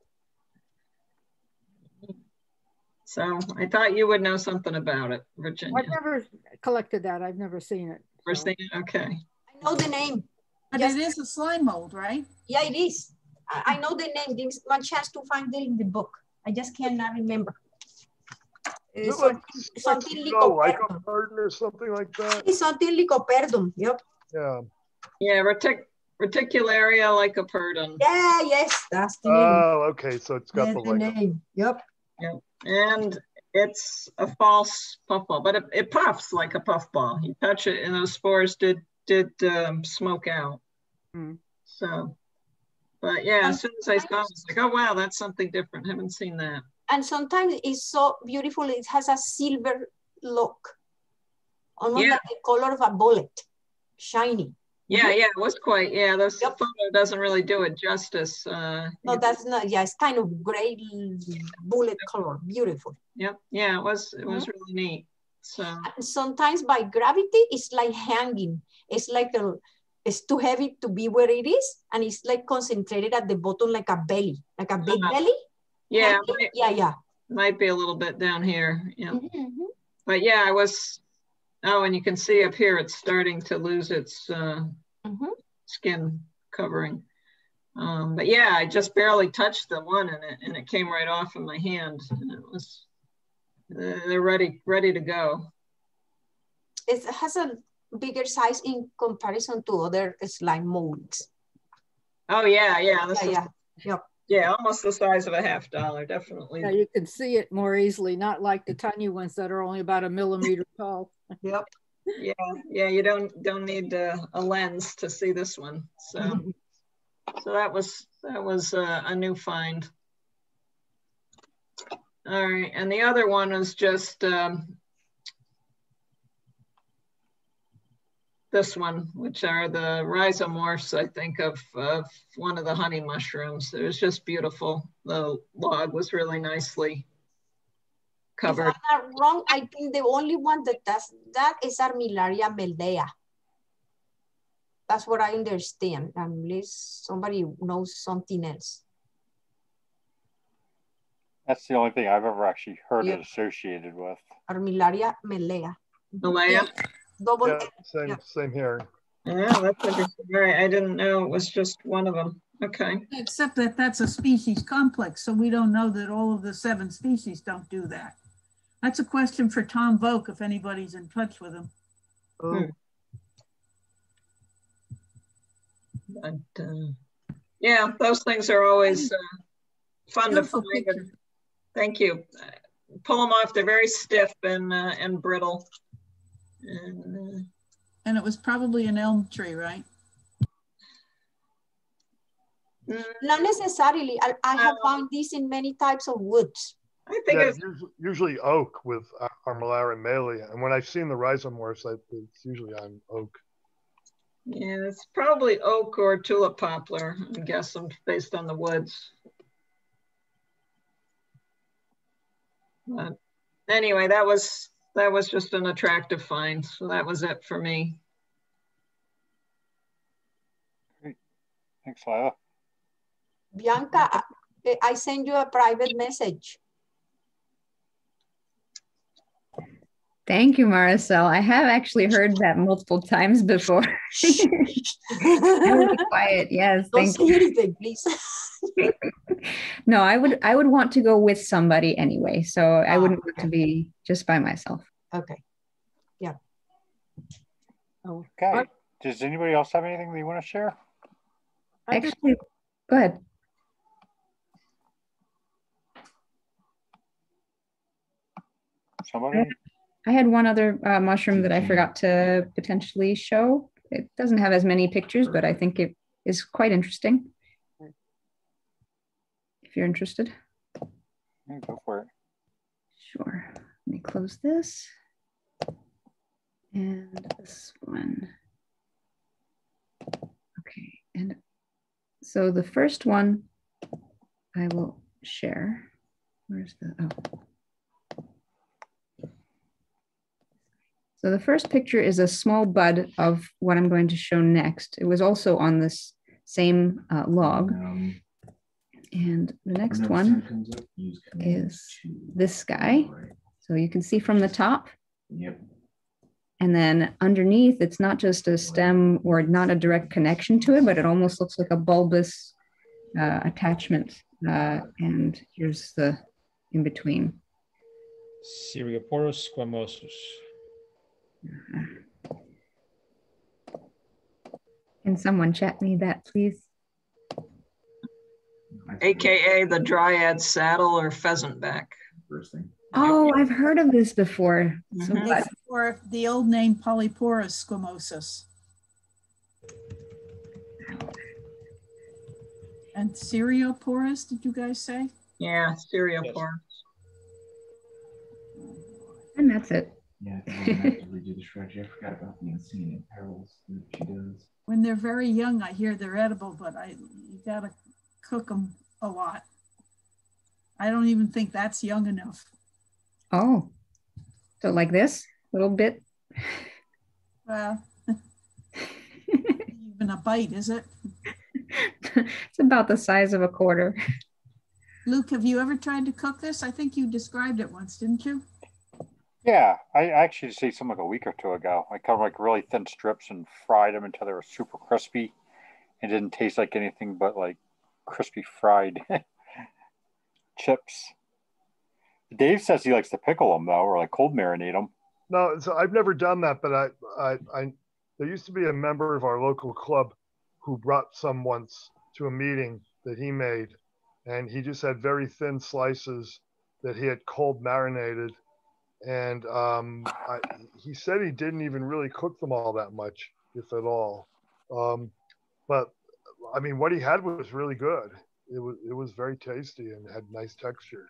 So I thought you would know something about it, Virginia. I've never collected that. I've never seen it. First so. thing, okay. I know the name. But Yes. it is a slime mold, right? Yeah, it is. I, I know the name. There's one chance to find it in the book. I just cannot remember. Uh, is It's it like, something you know, like a lycoperdon. burden or something like that? It's something lycoperdon. Yep. Yeah. Yeah, retic reticularia lycoperdon. Yeah, yes, that's the name. Oh, okay. So it's got That's the the name. Yep. And it's a false puffball, but it, it puffs like a puffball. You touch it and those spores did did um, smoke out. Hmm. So, but yeah, as soon as I saw it, I was like, oh wow, that's something different. Haven't seen that. And sometimes it's so beautiful. It has a silver look, almost Yeah. like the color of a bullet, shiny. Yeah, yeah, it was quite. Yeah, this Yep. photo doesn't really do it justice. Uh, No, that's not. Yeah, it's kind of gray bullet color. Beautiful. Yep. Yeah, it was. It Mm-hmm. was really neat. So And sometimes by gravity, it's like hanging. It's like a, it's too heavy to be where it is, and it's like concentrated at the bottom, like a belly, like a big Uh-huh. belly. yeah, my, yeah, yeah. might be a little bit down here. Yeah. Mhm. But yeah, I was, oh, and you can see up here, it's starting to lose its uh, Mhm. skin covering. Um, but yeah, I just barely touched the one and it, and it came right off in my hand. And it was, they're ready, ready to go. It has a bigger size in comparison to other slime molds. Oh yeah, yeah. This Yeah, is, yeah. Yep. Yeah, almost the size of a half dollar, definitely. Yeah, you can see it more easily, not like the tiny ones that are only about a millimeter tall. Yep. Yeah, yeah, you don't don't need uh, a lens to see this one. So, so that was that was uh, a new find. All right, and the other one is just um, this one, which are the rhizomorphs, I think, of, of one of the honey mushrooms. It was just beautiful. The log was really nicely covered. If covered. I'm not wrong, I think the only one that does that is Armillaria mellea. That's what I understand, unless somebody knows something else. That's the only thing I've ever actually heard Yeah. it associated with. Armillaria mellea. Malaya? Double Yeah, same, Yeah. same here. Yeah, that's interesting. All right, I didn't know it was just one of them. Okay. Except that that's a species complex, so we don't know that all of the seven species don't do that. That's a question for Tom Volk, if anybody's in touch with him. Hmm. But uh, yeah, those things are always uh, fun to find. Thank you. Uh, Pull them off. They're very stiff and uh, and brittle. And, And it was probably an elm tree, right? uh, mm, Not necessarily. I, I have No. found these in many types of woods. I think Yeah, it's usually, usually oak with Ar- Armillaria mellea. And when I've seen the rhizomorphs, I, it's usually on oak. yeah, it's probably oak or tulip poplar. I'm guessing based on the woods. But anyway, that was that was just an attractive find. So that was it for me. Thanks, Lila. Bianca, I, I send you a private message. Thank you, Maricel. I have actually heard that multiple times before. I be quiet. Yes, Don't thank say you. anything, please. No, I would I would want to go with somebody anyway. So I Ah, wouldn't want to be just by myself. okay. Yeah. Okay. Does anybody else have anything they want to share? Actually, go ahead. Somebody? I had one other uh, mushroom that I forgot to potentially show. It doesn't have as many pictures, but I think it is quite interesting. If you're interested. Yeah, go for it. Sure. Let me close this. And this one. Okay. And so the first one I will share. Where's the, oh. So the first picture is a small bud of what I'm going to show next. It was also on this same uh, log. Um, And the next one up, is two. this guy. Right. So you can see from the top Yep. And then underneath, it's not just a stem or not a direct connection to it, but it almost looks like a bulbous uh, attachment. Uh, and here's the in between. Cerioporus squamosus. Can someone chat me that, please? I forget AKA the dryad saddle or pheasant back. the Oh, I've heard of this before. So Mhm. glad- Or the old name Polyporus squamosus. And Cerioporus, did you guys say? Yeah, Stereopor. And that's it. Yeah, I think I'm gonna have to redo the strategy. I forgot about the unseen perils that she does. When they're very young, I hear they're edible, but I, you gotta cook them a lot. I don't even think that's young enough. Oh, so like this little bit. Well, even a bite, is it? it's about the size of a quarter. Luke, have you ever tried to cook this? I think you described it once, didn't you? Yeah, I actually see some like a week or two ago. I cut them like really thin strips and fried them until they were super crispy and didn't taste like anything but like crispy fried chips. Dave says he likes to pickle them though, or like cold marinate them. No, so I've never done that, but I, I, I, there used to be a member of our local club who brought some once to a meeting that he made, and he just had very thin slices that he had cold marinated, and um, I, he said he didn't even really cook them all that much, if at all. Um, but I mean, what he had was really good. It was it was very tasty and had nice texture.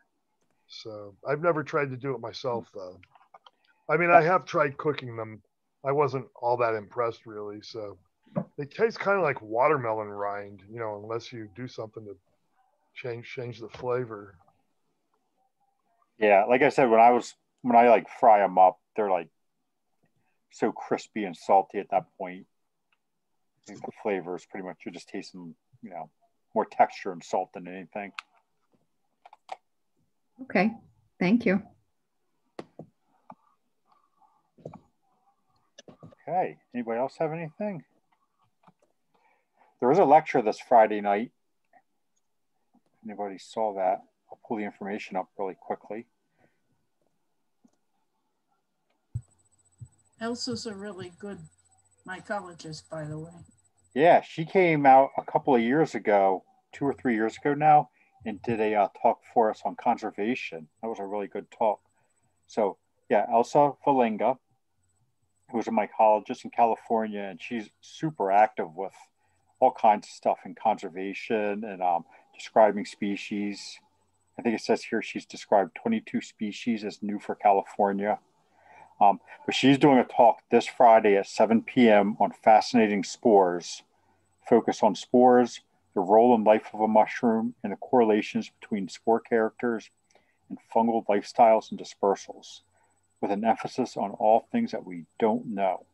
So I've never tried to do it myself though. I mean, I have tried cooking them. I wasn't all that impressed really. So they taste kind of like watermelon rind, you know, unless you do something to change change the flavor. Yeah, like I said, when I was when I like fry them up, they're like so crispy and salty at that point. I the flavor is pretty much you're just tasting, you know, more texture and salt than anything. Okay, thank you. Okay, anybody else have anything? There was a lecture this Friday night. Anybody saw that? I'll pull the information up really quickly. Else's a really good mycologist, by the way. Yeah, she came out a couple of years ago, two or three years ago now, and did a uh, talk for us on conservation. That was a really good talk. So, yeah, Else Vellinga, who's a mycologist in California, and she's super active with all kinds of stuff in conservation and um, describing species. I think it says here she's described 22 species as new for California. Um, but she's doing a talk this Friday at 7 p.m. on fascinating spores, focus on spores, the role and life of a mushroom, and the correlations between spore characters and fungal lifestyles and dispersals, with an emphasis on all things that we don't know.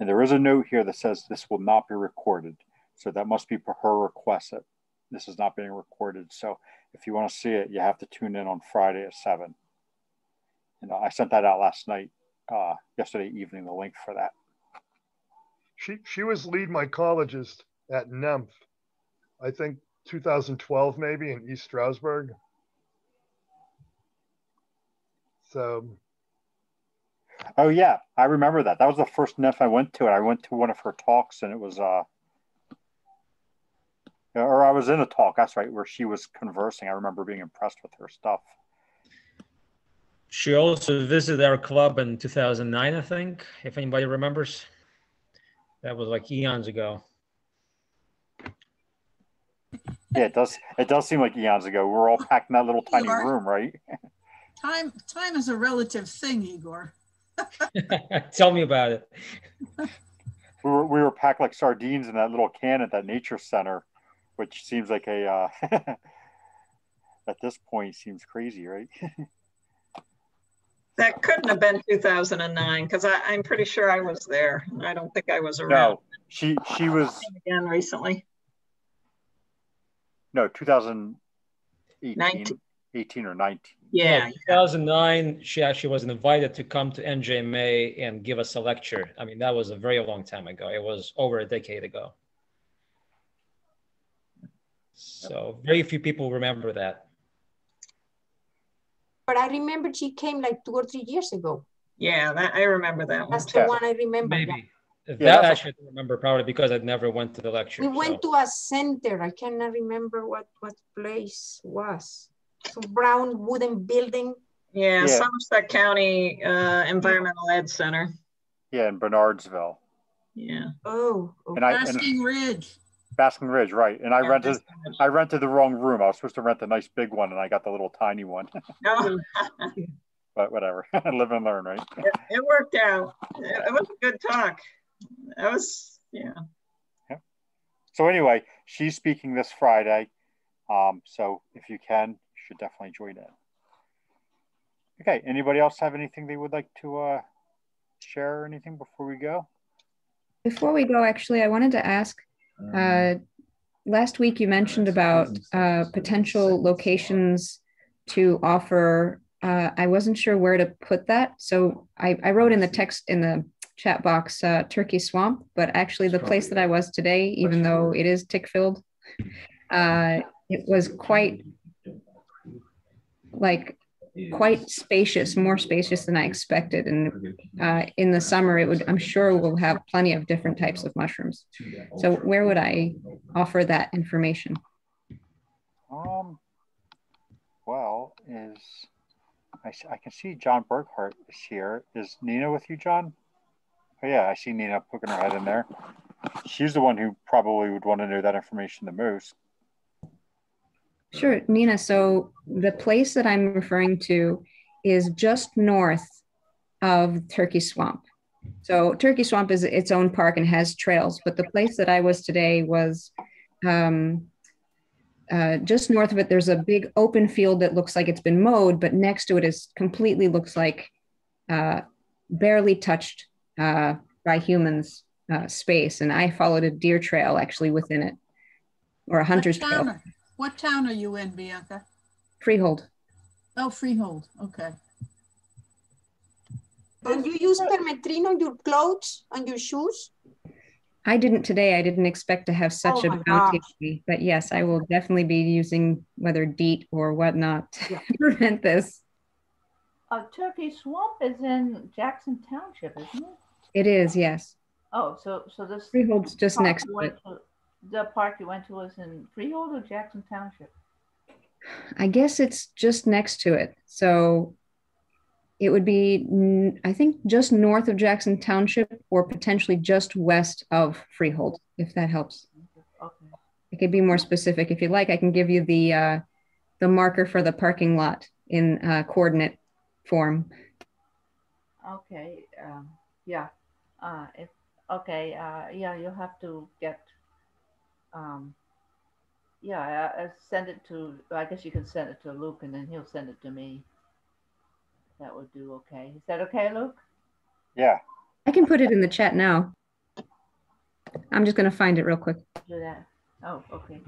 And there is a note here that says this will not be recorded. So that must be per her request that this is not being recorded. So if you want to see it, you have to tune in on Friday at 7. And I sent that out last night, uh, yesterday evening, the link for that. She she was lead mycologist at NEMF, I think 2012 maybe in East Stroudsburg. So. Oh yeah, I remember that. That was the first NEMF I went to, and I went to one of her talks, and it was uh, or I was in a talk. That's right, where she was conversing. I remember being impressed with her stuff. She also visited our club in 2009, I think, if anybody remembers. That was like eons ago. Yeah, it does. It does seem like eons ago. We're all packed in that little tiny Igor. room, right? Time time is a relative thing, Igor. Tell me about it. We were we were packed like sardines in that little can at that nature center, which seems like a uh, at this point seems crazy, right? That couldn't have been 2009 because I'm pretty sure I was there. I don't think I was around no, she she was again recently. no 2018, 19. 18 or 19. Yeah. 2009, she actually was invited to come to NJMA and give us a lecture. I mean, that was a very long time ago. It was over a decade ago. So very few people remember that. But I remember she came like two or three years ago. Yeah, that, I remember that one. That's the one I remember. yeah. Maybe. That that's- actually I don't remember probably because I never went to the lecture. We went to a center. I cannot remember what what place was. Some brown wooden building. Yeah, Yeah. Somerset County uh, Environmental Ed Center. Yeah, in Bernardsville, Yeah. Oh, and I and Basking Ridge. Basking Ridge, right? And I Yeah, rented I rented the wrong room. I was supposed to rent the nice big one, and I got the little tiny one. No, but whatever, live and learn, right? it, it worked out. It, it was a good talk. That was, yeah. So anyway, she's speaking this Friday. Um, so if you can, you should definitely join in. Okay. Anybody else have anything they would like to uh, share or anything before we go? Before we go, actually, I wanted to ask, uh, last week you mentioned about uh, potential locations to offer. Uh, I wasn't sure where to put that, so I, I wrote in the text in the chat box uh, Turkey Swamp, but actually the place that I was today, even though it is tick filled, uh, it was quite like quite spacious, more spacious than I expected. And uh, in the summer, it would, I'm sure we'll have plenty of different types of mushrooms. So where would I offer that information? Um, well, is I, I can see John Burkhart is here. Is Nina with you, John? Oh yeah, I see Nina poking her head in there. She's the one who probably would want to know that information the most. Sure, Nina. So the place that I'm referring to is just north of Turkey Swamp. So Turkey Swamp is its own park and has trails, but the place that I was today was um, uh, just north of it. There's a big open field that looks like it's been mowed, but next to it is completely looks like uh, barely touched uh, by humans uh, space. And I followed a deer trail actually within it, or a hunter's trail. What town are you in, Bianca? Freehold. Oh, Freehold. Okay. And you use permethrin on your clothes and your shoes? I didn't today. I didn't expect to have such Oh a my bounty, but yes, I will definitely be using whether DEET or whatnot to prevent this. Uh, Turkey Swamp is in Jackson Township, isn't it? It is, yes. Oh, so so this Freehold's just next to it. to- The park you went to was in Freehold or Jackson Township? I guess it's just next to it. So it would be, I think, just north of Jackson Township or potentially just west of Freehold, if that helps. Okay. I could be more specific if you like. I can give you the uh, the marker for the parking lot in uh, coordinate form. Okay. Um, yeah. Uh, if okay. Uh, yeah, you'll have to get. Um, yeah, uh, uh, send it to. I guess you can send it to Luke, and then he'll send it to me. That would do okay. Is that okay, Luke? Yeah. I can put it in the chat now. I'm just going to find it real quick. Do that. Oh, okay.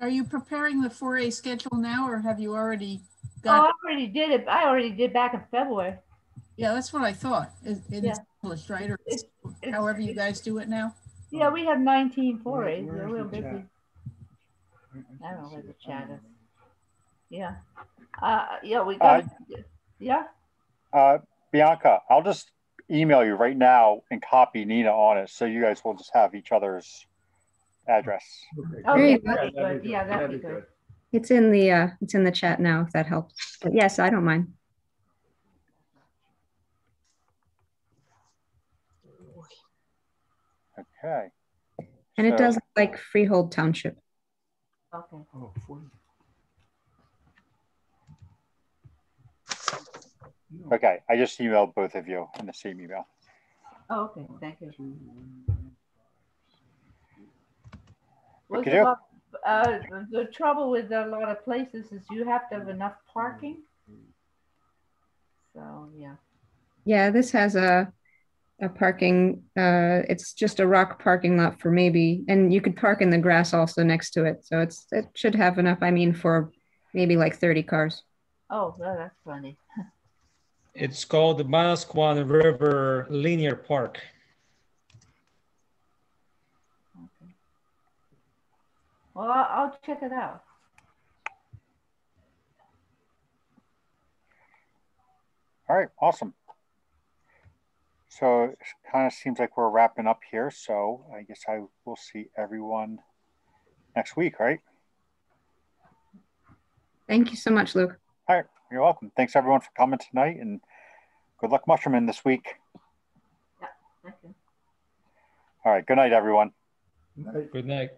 Are you preparing the foray schedule now or have you already got? Oh, I already did it. I already did back in February. Yeah, that's what I thought. It it Yeah. Is published, right? Or It's- it's- however you guys do it now? Yeah, we have 19 forays. We're real busy. chat? I don't know where the chat is. Yeah. Uh, yeah, we Uh, got. yeah. Uh, Bianca, I'll just email you right now and copy Nina on it, so you guys will just have each other's address. Okay, There you that'd be good. Yeah, that'd be good. It's in the uh, it's in the chat now, if that helps. But yes, I don't mind. Okay. And it does look like Freehold Township. Okay. Oh, 40. Okay, I just emailed both of you in the same email. Oh, okay. Thank you. Was Okey-doke. about, uh, the trouble with a lot of places is you have to have enough parking. So, yeah. Yeah, this has a a parking. Uh, it's just a rock parking lot for maybe, and you could park in the grass also next to it. So it's it should have enough. I mean, for maybe like thirty cars. Oh, well, that's funny. It's called the Manasquan River Linear Park. Okay. Well, I'll, I'll check it out. All right, awesome. So it kind of seems like we're wrapping up here. So I guess I will see everyone next week, right? Thank you so much, Luke. All right, you're welcome. Thanks everyone for coming tonight and good luck mushrooming this week. Thank you. All right, good night, everyone. Good Night. Good night.